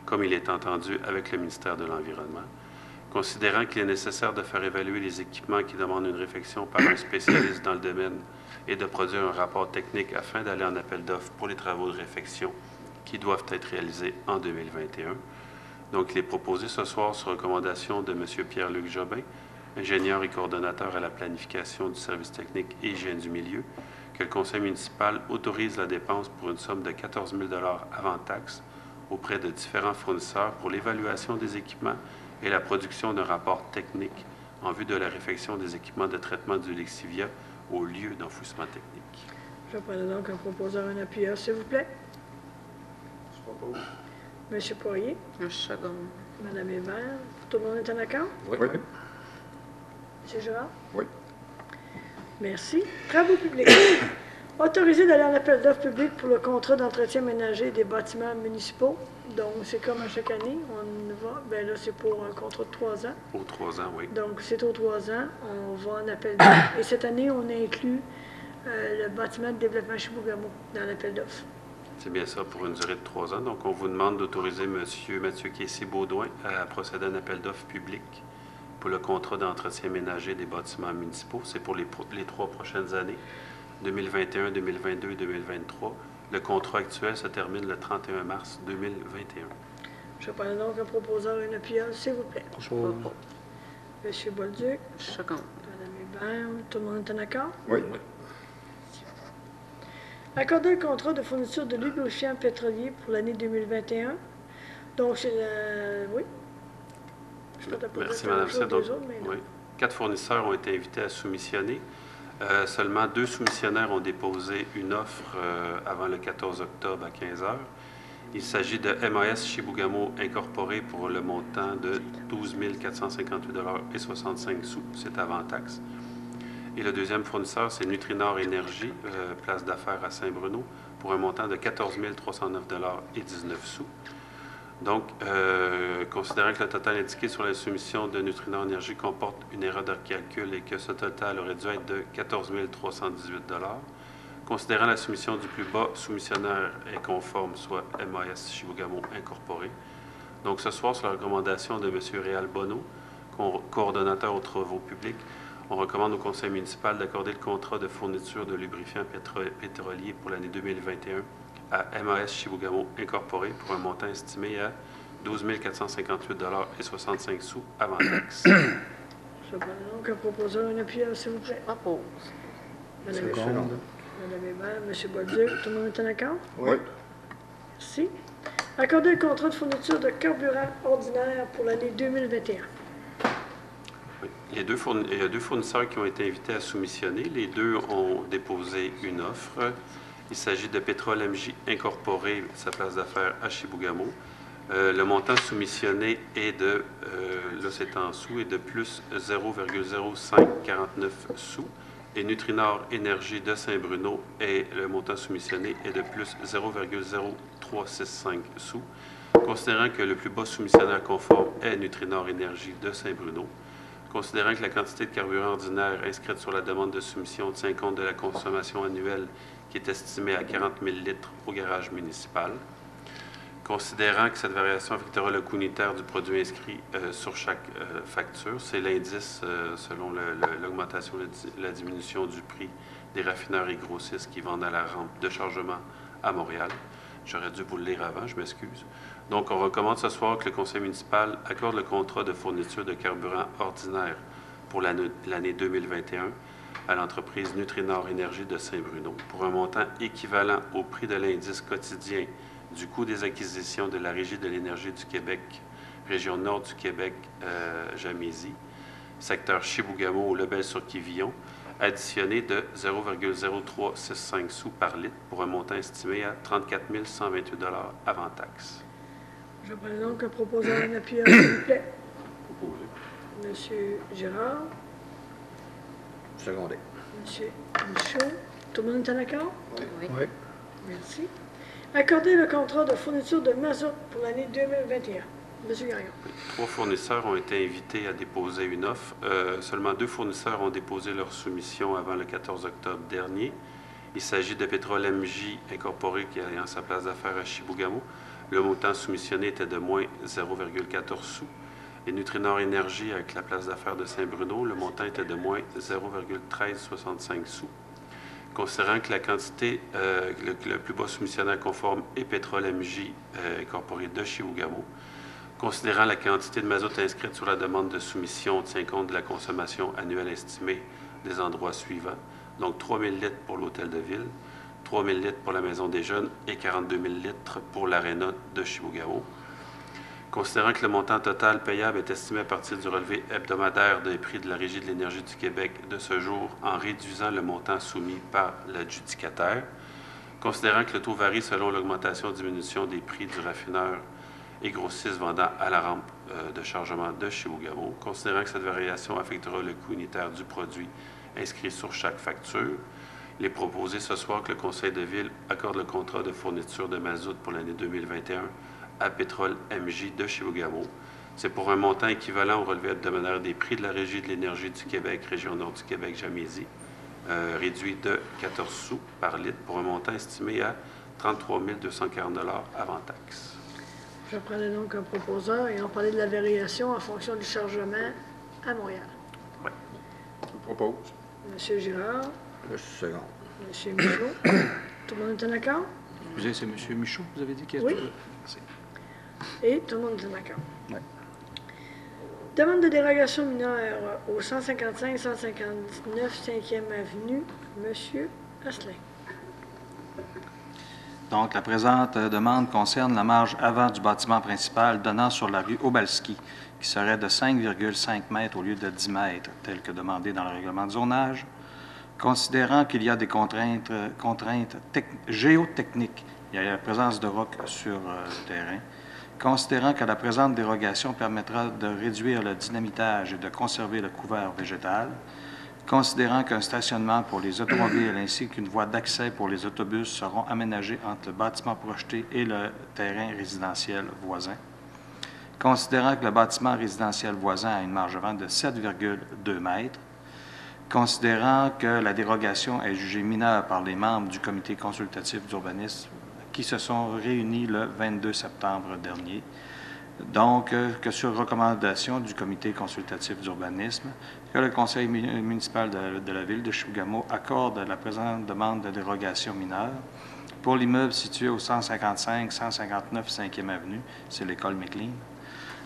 comme il est entendu avec le ministère de l'Environnement, considérant qu'il est nécessaire de faire évaluer les équipements qui demandent une réfection par un spécialiste dans le domaine et de produire un rapport technique afin d'aller en appel d'offres pour les travaux de réfection qui doivent être réalisés en 2021. Donc, il est proposé ce soir, sur recommandation de M. Pierre-Luc Jobin, ingénieur et coordonnateur à la planification du service technique et hygiène du milieu, que le conseil municipal autorise la dépense pour une somme de 14 000 avant taxe auprès de différents fournisseurs pour l'évaluation des équipements et la production d'un rapport technique en vue de la réfection des équipements de traitement du Lexivia au lieu d'enfouissement technique. Je prends donc un proposeur, un appuyeur, s'il vous plaît. Monsieur Poirier, Un second. Madame Hébert, tout le monde est en accord? Oui. Monsieur Girard? Oui. Merci. Travaux publics. Autorisé d'aller en appel d'offres public pour le contrat d'entretien ménager des bâtiments municipaux. Donc, c'est comme à chaque année, on va. Ben là, c'est pour un contrat de trois ans. Pour trois ans, oui. Donc, c'est aux trois ans. On va en appel d'offres. Et cette année, on inclut euh, le bâtiment de développement Chibougamau dans l'appel d'offres. C'est bien ça, pour une durée de trois ans. Donc, on vous demande d'autoriser M. Mathieu Caissier-Baudouin à procéder à un appel d'offres public pour le contrat d'entretien ménager des bâtiments municipaux. C'est pour les, pro- les trois prochaines années, 2021, 2022 et 2023. Le contrat actuel se termine le 31 mars 2021. Je prends donc un proposeur, un appuyeur, s'il vous plaît. Monsieur Bolduc, Second. Madame Hébert, tout le monde est en accord? Oui. Accorder le contrat de fourniture de lubrifiants pétroliers pour l'année 2021. Donc, c'est la... Oui? Je Merci, Mme non. Oui. Quatre fournisseurs ont été invités à soumissionner. Euh, seulement deux soumissionnaires ont déposé une offre euh, avant le 14 octobre à 15 heures. Il s'agit de MAS Chibougamau Incorporé pour le montant de 12 458,65 sous. C'est avant taxe. Et le deuxième fournisseur, c'est Nutrinor Énergie, euh, place d'affaires à Saint-Bruno, pour un montant de 14 309,19 sous. Donc, euh, considérant que le total indiqué sur la soumission de Nutrinor Énergie comporte une erreur de calcul et que ce total aurait dû être de 14 318 considérant la soumission du plus bas soumissionnaire est conforme, soit MAS Chibougamau Incorporé. Donc, ce soir, sur la recommandation de M. Réal Bonneau, co- coordonnateur aux travaux publics, on recommande au conseil municipal d'accorder le contrat de fourniture de lubrifiants pétro- pétroliers pour l'année 2021 à MAS Chibougamau Incorporé pour un montant estimé à 12 458,65 sous avant taxe. Je prends donc un proposeur, un appuyeur, s'il vous plaît. Propose. Madame Seconde. Madame Hébert, Monsieur Bolduc, tout le monde est en accord? Oui. Merci. Accorder le contrat de fourniture de carburant ordinaire pour l'année 2021. Il y, a deux fournisseurs qui ont été invités à soumissionner. Les deux ont déposé une offre. Il s'agit de Pétrole MJ Incorporé, sa place d'affaires à Chibougamau. Euh, le montant soumissionné est de, euh, là c'est en sous, est de plus 0,0549 sous. Et Nutrinor Énergie de Saint-Bruno, le montant soumissionné est de plus 0,0365 sous. Considérant que le plus bas soumissionnaire conforme est Nutrinor Énergie de Saint-Bruno, Considérant que la quantité de carburant ordinaire inscrite sur la demande de soumission tient compte de la consommation annuelle qui est estimée à 40 000 litres au garage municipal, considérant que cette variation affectera le coût unitaire du produit inscrit euh, sur chaque euh, facture, c'est l'indice euh, selon l'augmentation, la diminution du prix des raffineurs et grossistes qui vendent à la rampe de chargement à Montréal. J'aurais dû vous le lire avant, je m'excuse. Donc, on recommande ce soir que le conseil municipal accorde le contrat de fourniture de carburant ordinaire pour l'année l'année 2021 à l'entreprise Nutrinor Énergie de Saint-Bruno pour un montant équivalent au prix de l'indice quotidien du coût des acquisitions de la Régie de l'énergie du Québec, région nord du Québec, euh, Jamésie, secteur Chibougamau au Lebel-sur-Quivillon, additionné de 0,0365 sous par litre pour un montant estimé à 34 128 avant taxe. Je prends donc un proposeur, un appuyeur, s'il vous plaît. Monsieur Girard, Secondé. Monsieur Michaud, tout le monde est en accord? Oui. Oui. Merci. Accorder le contrat de fourniture de mazout pour l'année 2021. Monsieur Gagnon. Trois fournisseurs ont été invités à déposer une offre. Euh, seulement deux fournisseurs ont déposé leur soumission avant le 14 octobre dernier. Il s'agit de Pétrole MJ Incorporé qui a sa place d'affaires à Chibougamau. Le montant soumissionné était de moins 0,14 sous. Et Nutrinor Énergie avec la place d'affaires de Saint-Bruno, le montant était de moins 0,1365 sous. Considérant que la quantité, euh, le, plus bas soumissionnaire conforme est Pétrole MJ euh, Incorporé de Chibougamau, Considérant la quantité de mazout inscrite sur la demande de soumission, on tient compte de la consommation annuelle estimée des endroits suivants. Donc 3 000 litres pour l'hôtel de ville, 3 000 litres pour la maison des jeunes et 42 000 litres pour l'aréna de Chibougamau. Considérant que le montant total payable est estimé à partir du relevé hebdomadaire des prix de la Régie de l'énergie du Québec de ce jour en réduisant le montant soumis par l'adjudicataire. Considérant que le taux varie selon l'augmentation ou diminution des prix du raffineur et grossistes vendant à la rampe euh, de chargement de Chibougamau, considérant que cette variation affectera le coût unitaire du produit inscrit sur chaque facture. Il est proposé ce soir que le Conseil de ville accorde le contrat de fourniture de mazout pour l'année 2021 à Pétrole MJ de Chibougamau. C'est pour un montant équivalent au relevé hebdomadaire des prix de la Régie de l'énergie du Québec, Région Nord du Québec, Jamésie, euh, réduit de 14 sous par litre pour un montant estimé à 33 240 avant taxe. Je prenais donc un proposeur et on parlait de la variation en fonction du chargement à Montréal. Je propose. Monsieur Girard, Monsieur Michaud, tout le monde est en accord? Excusez, c'est M. Michaud, vous avez dit qu'il Oui. Merci. Et tout le monde est en accord? Ouais. Demande de dérogation mineure au 155-159 5e Avenue, Monsieur Asselin. Donc, la présente euh, demande concerne la marge avant du bâtiment principal donnant sur la rue Obalski, qui serait de 5,5 mètres au lieu de 10 mètres, tel que demandé dans le règlement de zonage. Considérant qu'il y a des contraintes, euh, géotechniques, il y a la présence de roc sur euh, le terrain, considérant que la présente dérogation permettra de réduire le dynamitage et de conserver le couvert végétal, considérant qu'un stationnement pour les automobiles ainsi qu'une voie d'accès pour les autobus seront aménagés entre le bâtiment projeté et le terrain résidentiel voisin, considérant que le bâtiment résidentiel voisin a une marge de vente de 7,2 mètres, considérant que la dérogation est jugée mineure par les membres du comité consultatif d'urbanisme qui se sont réunis le 22 septembre dernier, donc, euh, que sur recommandation du comité consultatif d'urbanisme, que le conseil mu- municipal de, de la ville de Chibougamau accorde la présente demande de dérogation mineure pour l'immeuble situé au 155-159 5e Avenue, c'est l'école McLean,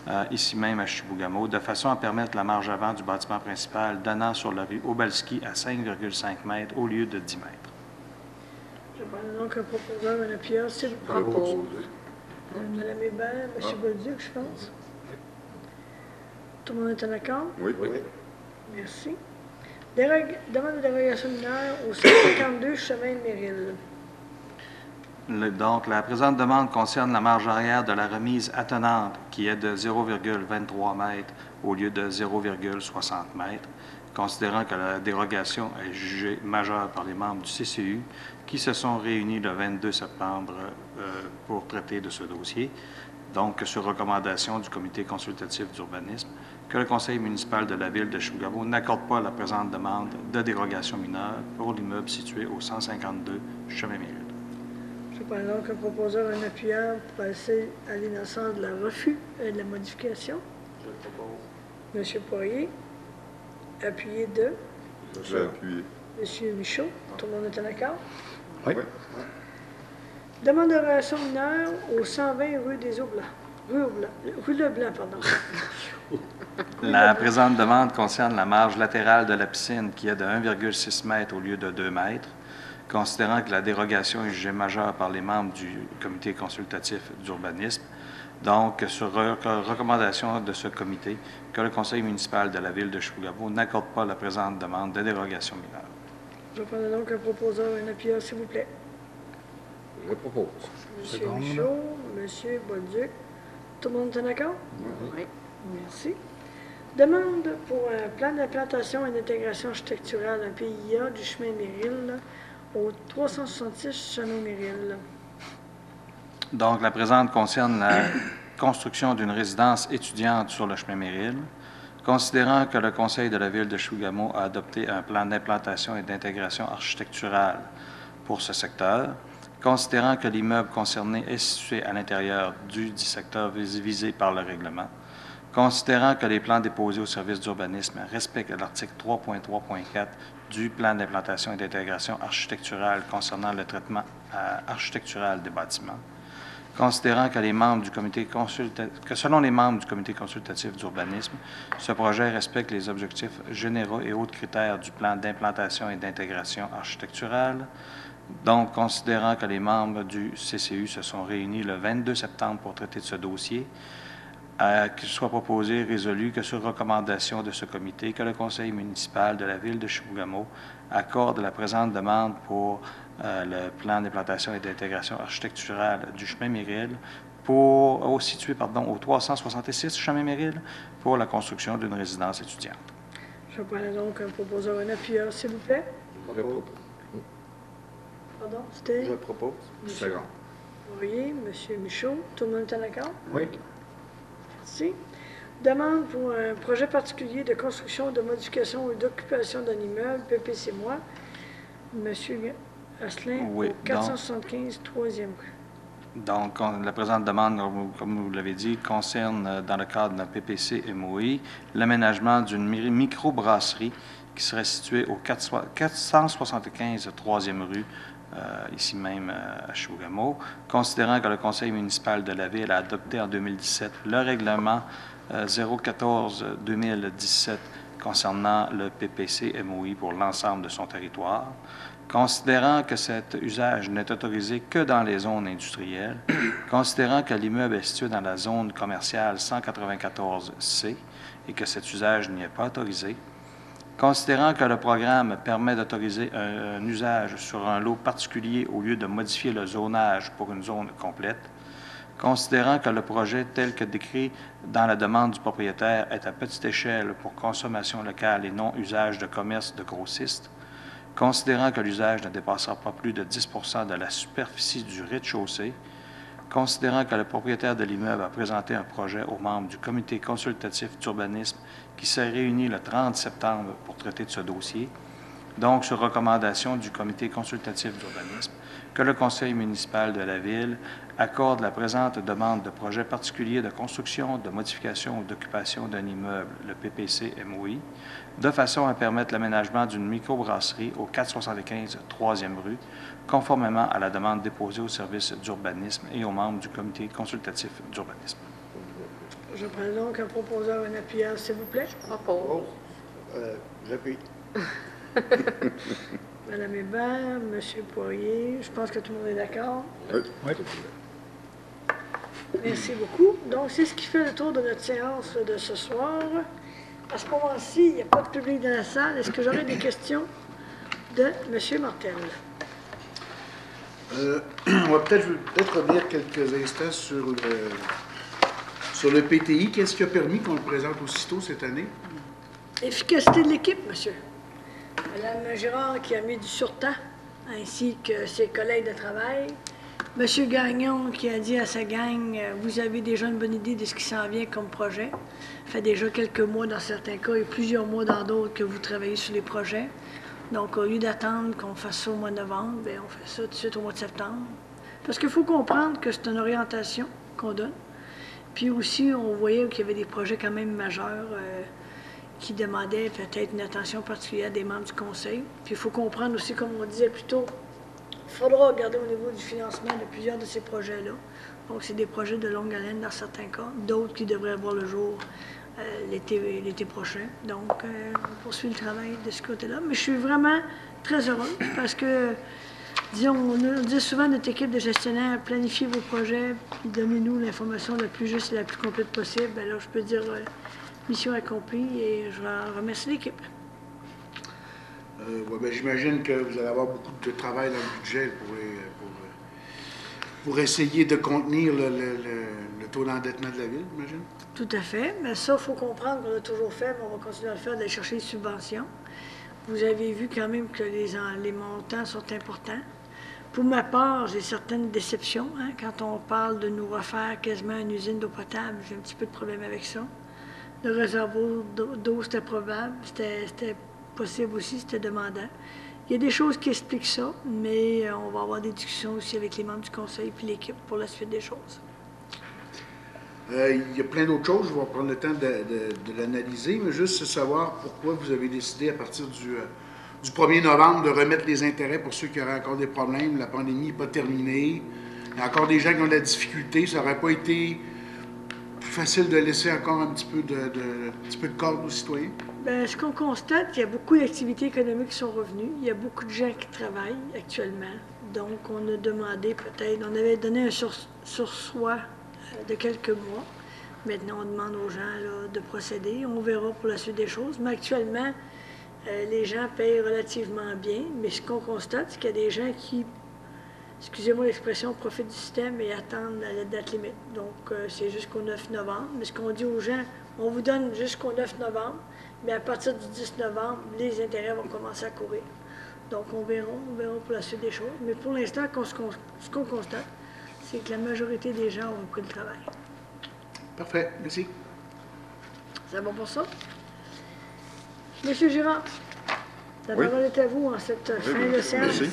euh, ici même à Chibougamau, de façon à permettre la marge avant du bâtiment principal donnant sur la rue Obalski à 5,5 mètres au lieu de 10 mètres. Je prends donc un proposeur, un appuyeur, s'il vous plaît. Propose. Madame Hébert, Monsieur Bolduc, je pense. Tout le monde est en accord? Oui. Merci. Dérog- Demande de dérogation mineure au 152 chemin Méril. Donc, la présente demande concerne la marge arrière de la remise attenante qui est de 0,23 mètres au lieu de 0,60 mètres, considérant que la dérogation est jugée majeure par les membres du CCU qui se sont réunis le 22 septembre euh, pour traiter de ce dossier, donc sur recommandation du comité consultatif d'urbanisme, que le conseil municipal de la ville de Chibougamau n'accorde pas la présente demande de dérogation mineure pour l'immeuble situé au 152 chemin Méride. Je prends donc un proposeur, un appuyeur pour passer à l'innocence de la refus et de la modification. Je le propose. Monsieur Poirier, appuyé de Je vais appuyer. Monsieur Michaud. Tout le monde est en accord? Oui. Demande de dérogation mineure au 120 rue des Eaux Blancs. Rue, rue Leblanc, pardon. La présente demande concerne la marge latérale de la piscine qui est de 1,6 m au lieu de 2 mètres, considérant que la dérogation est jugée majeure par les membres du comité consultatif d'urbanisme. Donc, sur re- recommandation de ce comité, que le conseil municipal de la ville de Chibougamau n'accorde pas la présente demande de dérogation mineure. Je prends donc un proposeur, un appuyeur, s'il vous plaît. Je propose. Monsieur Michaud, Monsieur Bolduc. Tout le monde est en accord? Oui. Merci. Demande pour un plan d'implantation et d'intégration architecturale, un PIA du chemin Méril, au 366 chemin Méril. Donc, la présente concerne la construction d'une résidence étudiante sur le chemin Méril. Considérant que le Conseil de la Ville de Chougamau a adopté un plan d'implantation et d'intégration architecturale pour ce secteur, considérant que l'immeuble concerné est situé à l'intérieur du dit secteur vis- visé par le règlement, considérant que les plans déposés au service d'urbanisme respectent l'article 3.3.4 du plan d'implantation et d'intégration architecturale concernant le traitement euh, architectural des bâtiments, considérant que les membres du comité que selon les membres du comité consultatif d'urbanisme, ce projet respecte les objectifs généraux et autres critères du plan d'implantation et d'intégration architecturale. Donc, considérant que les membres du CCU se sont réunis le 22 septembre pour traiter de ce dossier, euh, qu'il soit proposé et résolu que sur recommandation de ce comité, que le conseil municipal de la ville de Chibougamau accorde la présente demande pour euh, le plan d'implantation et d'intégration architecturale du chemin Méril pour, au, situé pardon, au 366 chemin Méril pour la construction d'une résidence étudiante. Je prends donc un proposeur, un appuyeur, s'il vous plaît. Je propose. Pardon, c'était? Je propose. Second. Poirier, M. Michaud. Tout le monde est en accord? Oui. Demande pour un projet particulier de construction, de modification ou d'occupation d'un immeuble, PPC moi, M. Asselin, Oui, au donc- 475 3e rue. Donc, on- la présente demande, comme vous- l'avez dit, concerne, euh, dans le cadre d'un PPC MOI, l'aménagement d'une mi- microbrasserie qui serait située au 4 475 3e rue, ici même euh, à Chibougamau, considérant que le conseil municipal de la ville a adopté en 2017 le règlement euh, 014-2017 concernant le PPC MOI pour l'ensemble de son territoire, Considérant que cet usage n'est autorisé que dans les zones industrielles, considérant que l'immeuble est situé dans la zone commerciale 194C et que cet usage n'y est pas autorisé, considérant que le programme permet d'autoriser un, usage sur un lot particulier au lieu de modifier le zonage pour une zone complète, considérant que le projet tel que décrit dans la demande du propriétaire est à petite échelle pour consommation locale et non usage de commerce de grossiste, considérant que l'usage ne dépassera pas plus de 10% de la superficie du rez-de-chaussée, considérant que le propriétaire de l'immeuble a présenté un projet aux membres du comité consultatif d'urbanisme qui s'est réuni le 30 septembre pour traiter de ce dossier, donc sur recommandation du comité consultatif d'urbanisme, que le conseil municipal de la ville accorde la présente demande de projet particulier de construction, de modification ou d'occupation d'un immeuble, le PPC MOI, de façon à permettre l'aménagement d'une microbrasserie au 475 3e rue, conformément à la demande déposée au service d'urbanisme et aux membres du comité consultatif d'urbanisme. Je prends donc un proposeur, un appuyeur, s'il vous plaît. Oh, euh, J'appuie. Madame Hébert, M. Poirier, je pense que tout le monde est d'accord. Oui. Merci beaucoup. Donc, c'est ce qui fait le tour de notre séance de ce soir. À ce moment-ci, il n'y a pas de public dans la salle. Est-ce que j'aurais des questions de M. Martel? Euh, on va peut-être je vais peut-être revenir quelques instants sur le, sur le PTI. Qu'est-ce qui a permis qu'on le présente aussitôt cette année? Efficacité de l'équipe, monsieur. Madame Girard qui a mis du surtemps, ainsi que ses collègues de travail. Monsieur Gagnon qui a dit à sa gang, euh, vous avez déjà une bonne idée de ce qui s'en vient comme projet. Ça fait déjà quelques mois dans certains cas et plusieurs mois dans d'autres que vous travaillez sur les projets. Donc, au lieu d'attendre qu'on fasse ça au mois de novembre, bien, on fait ça tout de suite au mois de septembre. Parce qu'il faut comprendre que c'est une orientation qu'on donne. Puis aussi, on voyait qu'il y avait des projets quand même majeurs euh, qui demandaient peut-être une attention particulière des membres du conseil. Puis il faut comprendre aussi, comme on disait plus tôt, il faudra regarder au niveau du financement de plusieurs de ces projets-là. Donc, c'est des projets de longue haleine dans certains cas, d'autres qui devraient voir le jour euh, l'été prochain. Donc, euh, on poursuit le travail de ce côté-là. Mais je suis vraiment très heureuse parce que, disons, on, dit souvent à notre équipe de gestionnaires, planifiez vos projets, puis donnez-nous l'information la plus juste et la plus complète possible. Ben là, je peux dire euh, mission accomplie et je vais remercier l'équipe. Euh, ben, J'imagine que vous allez avoir beaucoup de travail dans le budget pour, euh, pour essayer de contenir le, le- taux d'endettement de la ville, j'imagine. Tout à fait. Mais ça, il faut comprendre qu'on l'a toujours fait, mais on va continuer à le faire, d'aller chercher des subventions. Vous avez vu quand même que les, les montants sont importants. Pour ma part, j'ai certaines déceptions. hein. Quand on parle de nous refaire quasiment une usine d'eau potable, j'ai un petit peu de problème avec ça. Le réservoir d'eau- c'était probable. C'était possible aussi, c'était demandant. Il y a des choses qui expliquent ça, mais euh, on va avoir des discussions aussi avec les membres du conseil puis l'équipe pour la suite des choses. Euh, il y a plein d'autres choses, je vais prendre le temps de, l'analyser, mais juste savoir pourquoi vous avez décidé à partir du, euh, du 1er novembre de remettre les intérêts pour ceux qui auraient encore des problèmes. La pandémie n'est pas terminée. Il y a encore des gens qui ont de la difficulté. Ça n'aurait pas été facile de laisser encore un petit peu de, petit peu de corde aux citoyens? Bien, ce qu'on constate, il y a beaucoup d'activités économiques qui sont revenues. Il y a beaucoup de gens qui travaillent actuellement. Donc, on a demandé peut-être, on avait donné un sur, sursoir euh, de quelques mois. Maintenant, on demande aux gens de procéder. On verra pour la suite des choses. Mais actuellement, euh, les gens payent relativement bien. Mais ce qu'on constate, c'est qu'il y a des gens qui, excusez-moi l'expression, profitent du système et attendent à la date limite. Donc, euh, c'est jusqu'au 9 novembre. Mais ce qu'on dit aux gens, on vous donne jusqu'au 9 novembre. Mais à partir du 10 novembre, les intérêts vont commencer à courir. Donc, on verra, on verra pour la suite des choses. Mais pour l'instant, ce qu'on constate, c'est que la majorité des gens ont repris le travail. Parfait, merci. C'est bon pour ça? Monsieur Girard, la Oui. parole est à vous en cette fin de séance. Merci.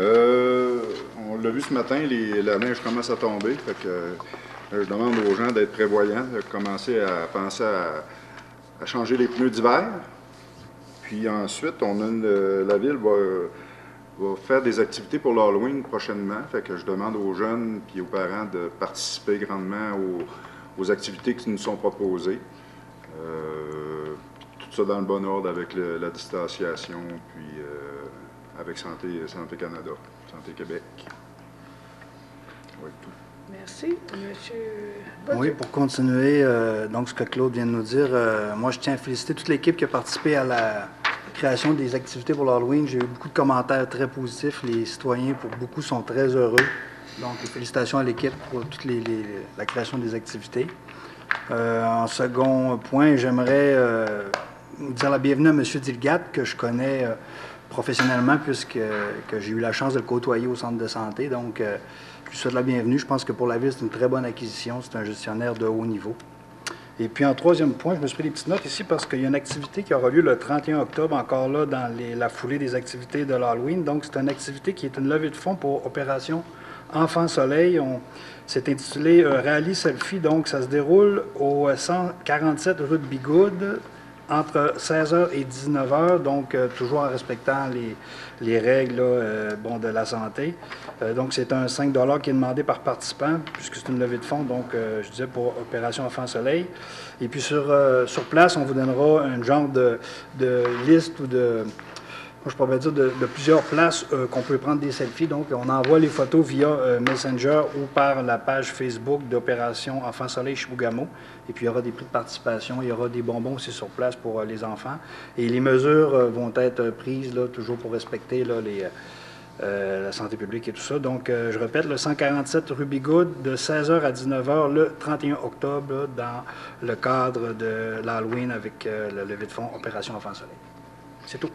Euh, on l'a vu ce matin, la neige commence à tomber. Fait que, euh, je demande aux gens d'être prévoyants, de commencer à penser à, changer les pneus d'hiver. Puis ensuite, on a euh, la ville va, faire des activités pour l'Halloween prochainement. Fait que je demande aux jeunes et aux parents de participer grandement aux, activités qui nous sont proposées. Tout ça dans le bon ordre avec la distanciation, puis avec Santé, Santé Canada, Santé Québec. Oui, tout. Merci. Monsieur Oui, pour continuer, euh, donc ce que Claude vient de nous dire, euh, moi je tiens à féliciter toute l'équipe qui a participé à la création des activités pour l'Halloween. J'ai eu beaucoup de commentaires très positifs. Les citoyens, pour beaucoup, sont très heureux. Donc, félicitations à l'équipe pour toute les- les- la création des activités. Euh, en second point, j'aimerais euh, dire la bienvenue à M. Dilgat, que je connais euh, professionnellement, puisque que j'ai eu la chance de le côtoyer au centre de santé. Donc, euh, je lui souhaite la bienvenue. Je pense que pour la ville, c'est une très bonne acquisition. C'est un gestionnaire de haut niveau. Et puis, en troisième point, je me suis pris des petites notes ici parce qu'il y a une activité qui aura lieu le 31 octobre, encore là, dans la foulée des activités de l'Halloween. Donc, c'est une activité qui est une levée de fonds pour Opération Enfant Soleil. On c'est intitulé euh, Rallye Selfie. Donc, ça se déroule au euh, 147 rue de Bigoud entre 16h et 19h, donc euh, toujours en respectant les, les règles euh, bon, de la santé. Euh, donc, c'est un 5 qui est demandé par participant, puisque c'est une levée de fonds, donc je disais pour Opération Enfant Soleil. Et puis sur, sur place, on vous donnera un genre de, de liste ou de, je pourrais dire de, plusieurs places euh, qu'on peut prendre des selfies. Donc, on envoie les photos via euh, Messenger ou par la page Facebook d'Opération Enfant Soleil Chibougamau. Et puis, il y aura des prix de participation, il y aura des bonbons aussi sur place pour euh, les enfants. Et les mesures vont être prises, là, toujours pour respecter la santé publique et tout ça. Donc, je répète, le 147 rue Bigoud, de 16h à 19h, le 31 octobre, dans le cadre de l'Halloween avec le levée de fonds Opération Enfant Soleil. C'est tout.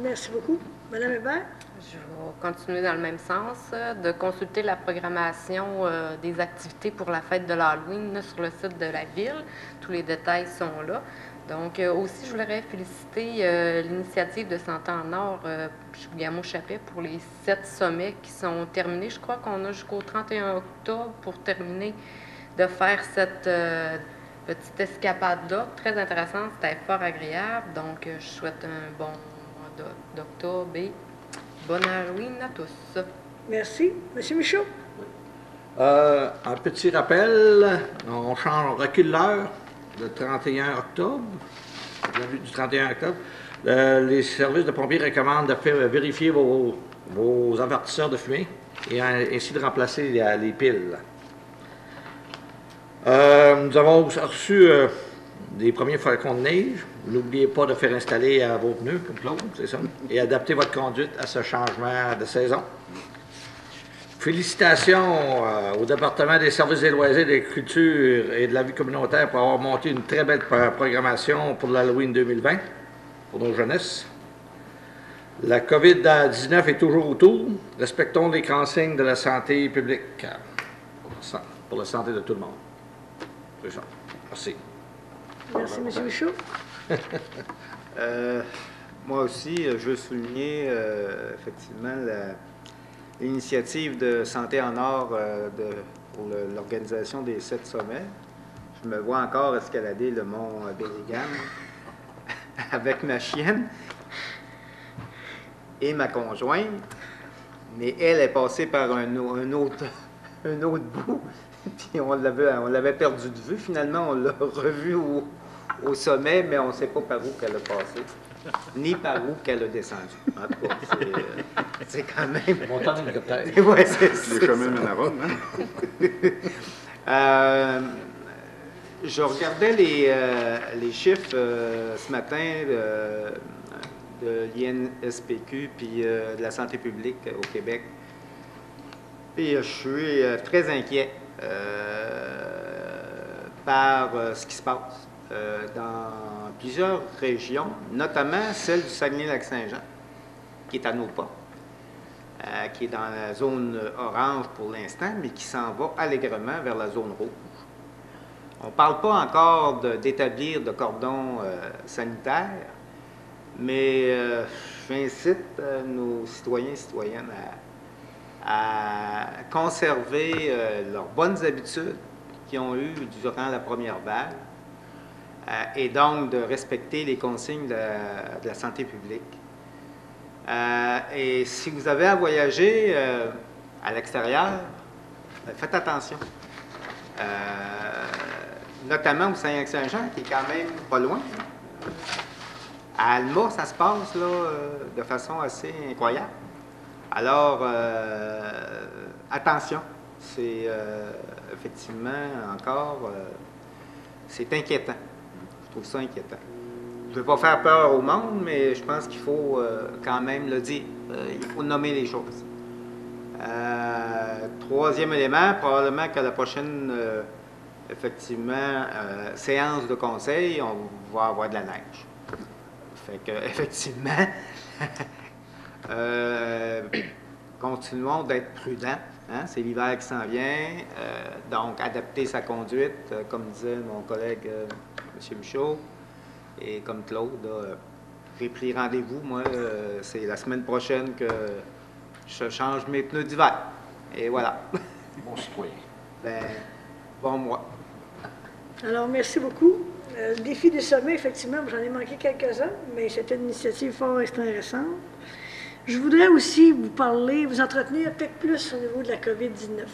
Merci beaucoup. Madame Hébert? Je vais continuer dans le même sens, euh, de consulter la programmation euh, des activités pour la fête de l'Halloween sur le site de la ville. Tous les détails sont là. Donc, euh, aussi, je voudrais féliciter l'initiative de Santé en Or, euh, Chibougamau-Chapet, pour les sept sommets qui sont terminés. Je crois qu'on a jusqu'au 31 octobre pour terminer de faire cette petite escapade-là. Très intéressante, c'était fort agréable. Donc, je souhaite un bon mois d'o- d'octobre et bon Halloween à tous. Merci. Monsieur Michaud? Euh, un petit rappel, on change, on recule l'heure le 31 octobre, du 31 octobre. Euh, les services de pompiers recommandent de faire vérifier vos, vos avertisseurs de fumée et euh, ainsi de remplacer les, les piles. Euh, nous avons reçu euh, des premiers flocons de neige. N'oubliez pas de faire installer vos pneus, comme Claude, c'est ça, et adapter votre conduite à ce changement de saison. Félicitations euh, au département des services des loisirs, de la culture et de la vie communautaire pour avoir monté une très belle pro- programmation pour l'Halloween 2020 pour nos jeunesses. La COVID-19 est toujours autour. Respectons les consignes de la santé publique pour la santé de tout le monde. C'est ça. Merci. Merci, M. Michaud. Euh, moi aussi, je veux souligner euh, effectivement l'initiative de Santé en Or euh, de- pour l'organisation des sept sommets. Je me vois encore escalader le mont Bellingham avec ma chienne et ma conjointe, mais elle est passée par un, au- un autre, un autre bout, puis on l'avait, on l'avait perdu de vue. Finalement, on l'a revu au, au sommet, mais on ne sait pas par où qu'elle a passé, ni par où qu'elle a descendu. En tout cas, c'est, euh, quand même... Montant d'hélicoptère. Ouais, c'est- Les c'est chemins ça. mènent à Rome, hein? Euh, je regardais les, euh, les chiffres euh, ce matin euh, de l'INSPQ puis euh, de la santé publique au Québec. Et euh, je suis euh, très inquiet euh, par euh, ce qui se passe euh, dans plusieurs régions, notamment celle du Saguenay-Lac-Saint-Jean, qui est à nos pas euh, qui est dans la zone orange pour l'instant, mais qui s'en va allègrement vers la zone rouge. On ne parle pas encore de- d'établir de, cordon euh, sanitaire, mais euh, j'incite nos citoyens et citoyennes à, à conserver leurs bonnes habitudes qu'ils ont eues durant la première vague, et donc de respecter les consignes de la- santé publique. Euh, et si vous avez à voyager euh, à l'extérieur, ben, faites attention. Euh, notamment au Saint-Saint-Jean, qui est quand même pas loin. À Alma, ça se passe là, euh, de façon assez incroyable. Alors, euh, attention. C'est euh, effectivement encore, euh, c'est inquiétant. Je trouve ça inquiétant. Je ne veux pas faire peur au monde, mais je pense qu'il faut euh, quand même le dire. Euh, il faut nommer les choses. Euh, troisième élément, probablement que la prochaine, effectivement, séance de conseil, on va avoir de la neige. Fait que, effectivement, continuons d'être prudents. hein, C'est l'hiver qui s'en vient. donc, adapter sa conduite, comme disait mon collègue M. Michaud. Et comme Claude, là, j'ai pris rendez-vous, moi, euh, c'est la semaine prochaine que je change mes pneus d'hiver. Et voilà. Bon citoyen. Ben, bon mois. Alors, merci beaucoup. Euh, le défi des sommets, effectivement, j'en ai manqué quelques-uns, mais c'était une initiative fort intéressante. Je voudrais aussi vous parler, vous entretenir peut-être plus au niveau de la COVID-19.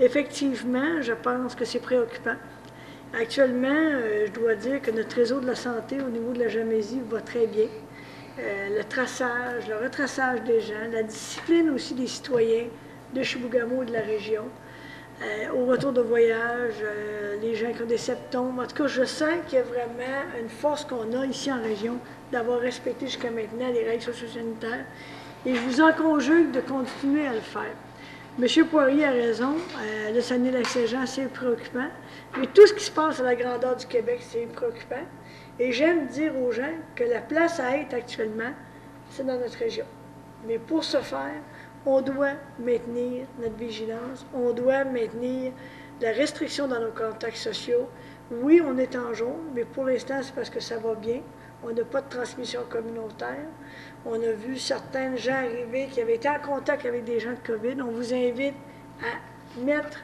Effectivement, je pense que c'est préoccupant. Actuellement, euh, je dois dire que notre réseau de la santé au niveau de la Jamésie va très bien. Euh, le traçage, le retraçage des gens, la discipline aussi des citoyens de Chibougamau et de la région. Euh, au retour de voyage, les gens qui ont des septèmes. En tout cas, je sens qu'il y a vraiment une force qu'on a ici en région d'avoir respecté jusqu'à maintenant les règles socio-sanitaires. Et je vous en conjugue de continuer à le faire. M. Poirier a raison. Le Saguenay-Lac-Saint-Jean, c'est préoccupant. Mais tout ce qui se passe à la grandeur du Québec, c'est préoccupant. Et j'aime dire aux gens que la place à être actuellement, c'est dans notre région. Mais pour ce faire, on doit maintenir notre vigilance, on doit maintenir la restriction dans nos contacts sociaux. Oui, on est en jaune, mais pour l'instant, c'est parce que ça va bien. On n'a pas de transmission communautaire. On a vu certains gens arriver qui avaient été en contact avec des gens de COVID. On vous invite à mettre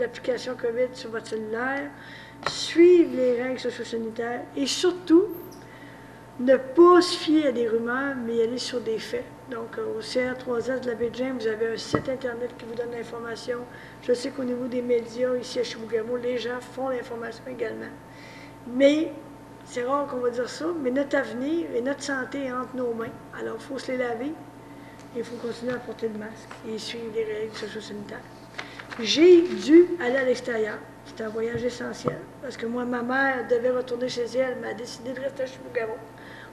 l'application COVID sur votre cellulaire, suivre les règles socio-sanitaires et surtout, ne pas se fier à des rumeurs, mais aller sur des faits. Donc, euh, au CR3S de la baie vous avez un site Internet qui vous donne l'information. Je sais qu'au niveau des médias, ici à Chibougamau, les gens font l'information également. Mais, c'est rare qu'on va dire ça, mais notre avenir et notre santé est entre nos mains. Alors, il faut se les laver. Il faut continuer à porter le masque et suivre les règles socio-sanitaires. J'ai dû aller à l'extérieur. C'était un voyage essentiel parce que moi, ma mère devait retourner chez elle, mais elle a décidé de rester à Chibougamau.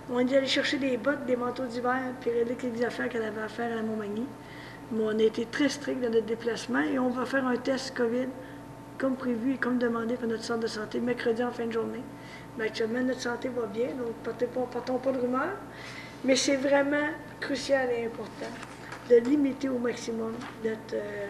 On est allé chercher des bottes, des manteaux d'hiver, puis régler quelques affaires qu'elle avait à faire à la Montmagny. Mais on a été très strict dans notre déplacement et on va faire un test COVID comme prévu et comme demandé par notre centre de santé mercredi en fin de journée. Mais actuellement, notre santé va bien, donc partez pas, partons pas de rumeurs. Mais c'est vraiment crucial et important de limiter au maximum notre, euh,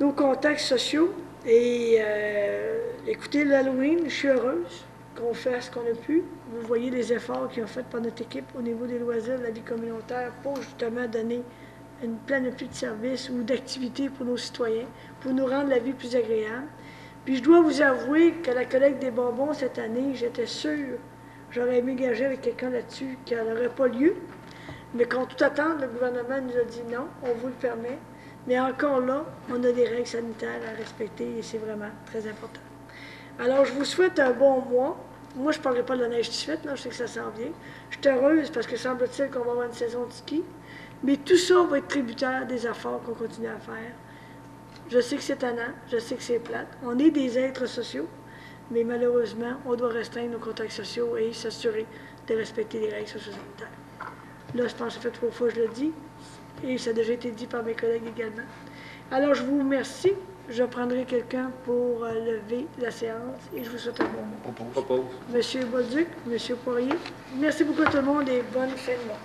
nos contacts sociaux. Et euh, écoutez, l'Halloween, je suis heureuse qu'on fasse ce qu'on a pu. Vous voyez les efforts qu'ils ont fait par notre équipe au niveau des loisirs, de la vie communautaire, pour justement donner une panoplie de services ou d'activités pour nos citoyens, pour nous rendre la vie plus agréable. Puis je dois vous avouer que la collecte des bonbons cette année, j'étais sûre, j'aurais aimé avec quelqu'un là-dessus qu'elle n'aurait pas lieu. Mais contre toute attente, le gouvernement nous a dit non, on vous le permet. Mais encore là, on a des règles sanitaires à respecter et c'est vraiment très important. Alors, je vous souhaite un bon mois. Moi, je ne parlerai pas de la neige tout de suite, je sais que ça s'en vient. Je suis heureuse parce que semble-t-il qu'on va avoir une saison de ski. Mais tout ça va être tributaire des efforts qu'on continue à faire. Je sais que c'est tannant, je sais que c'est plate. On est des êtres sociaux, mais malheureusement, on doit restreindre nos contacts sociaux et s'assurer de respecter les règles socio-sanitaires. Là, je pense que ça fait trois fois que je le dis, et ça a déjà été dit par mes collègues également. Alors, je vous remercie. Je prendrai quelqu'un pour euh, lever la séance et je vous souhaite un bon mois. Propose. Monsieur Bolduc, Monsieur Poirier, merci beaucoup à tout le monde et bonne fin de mois.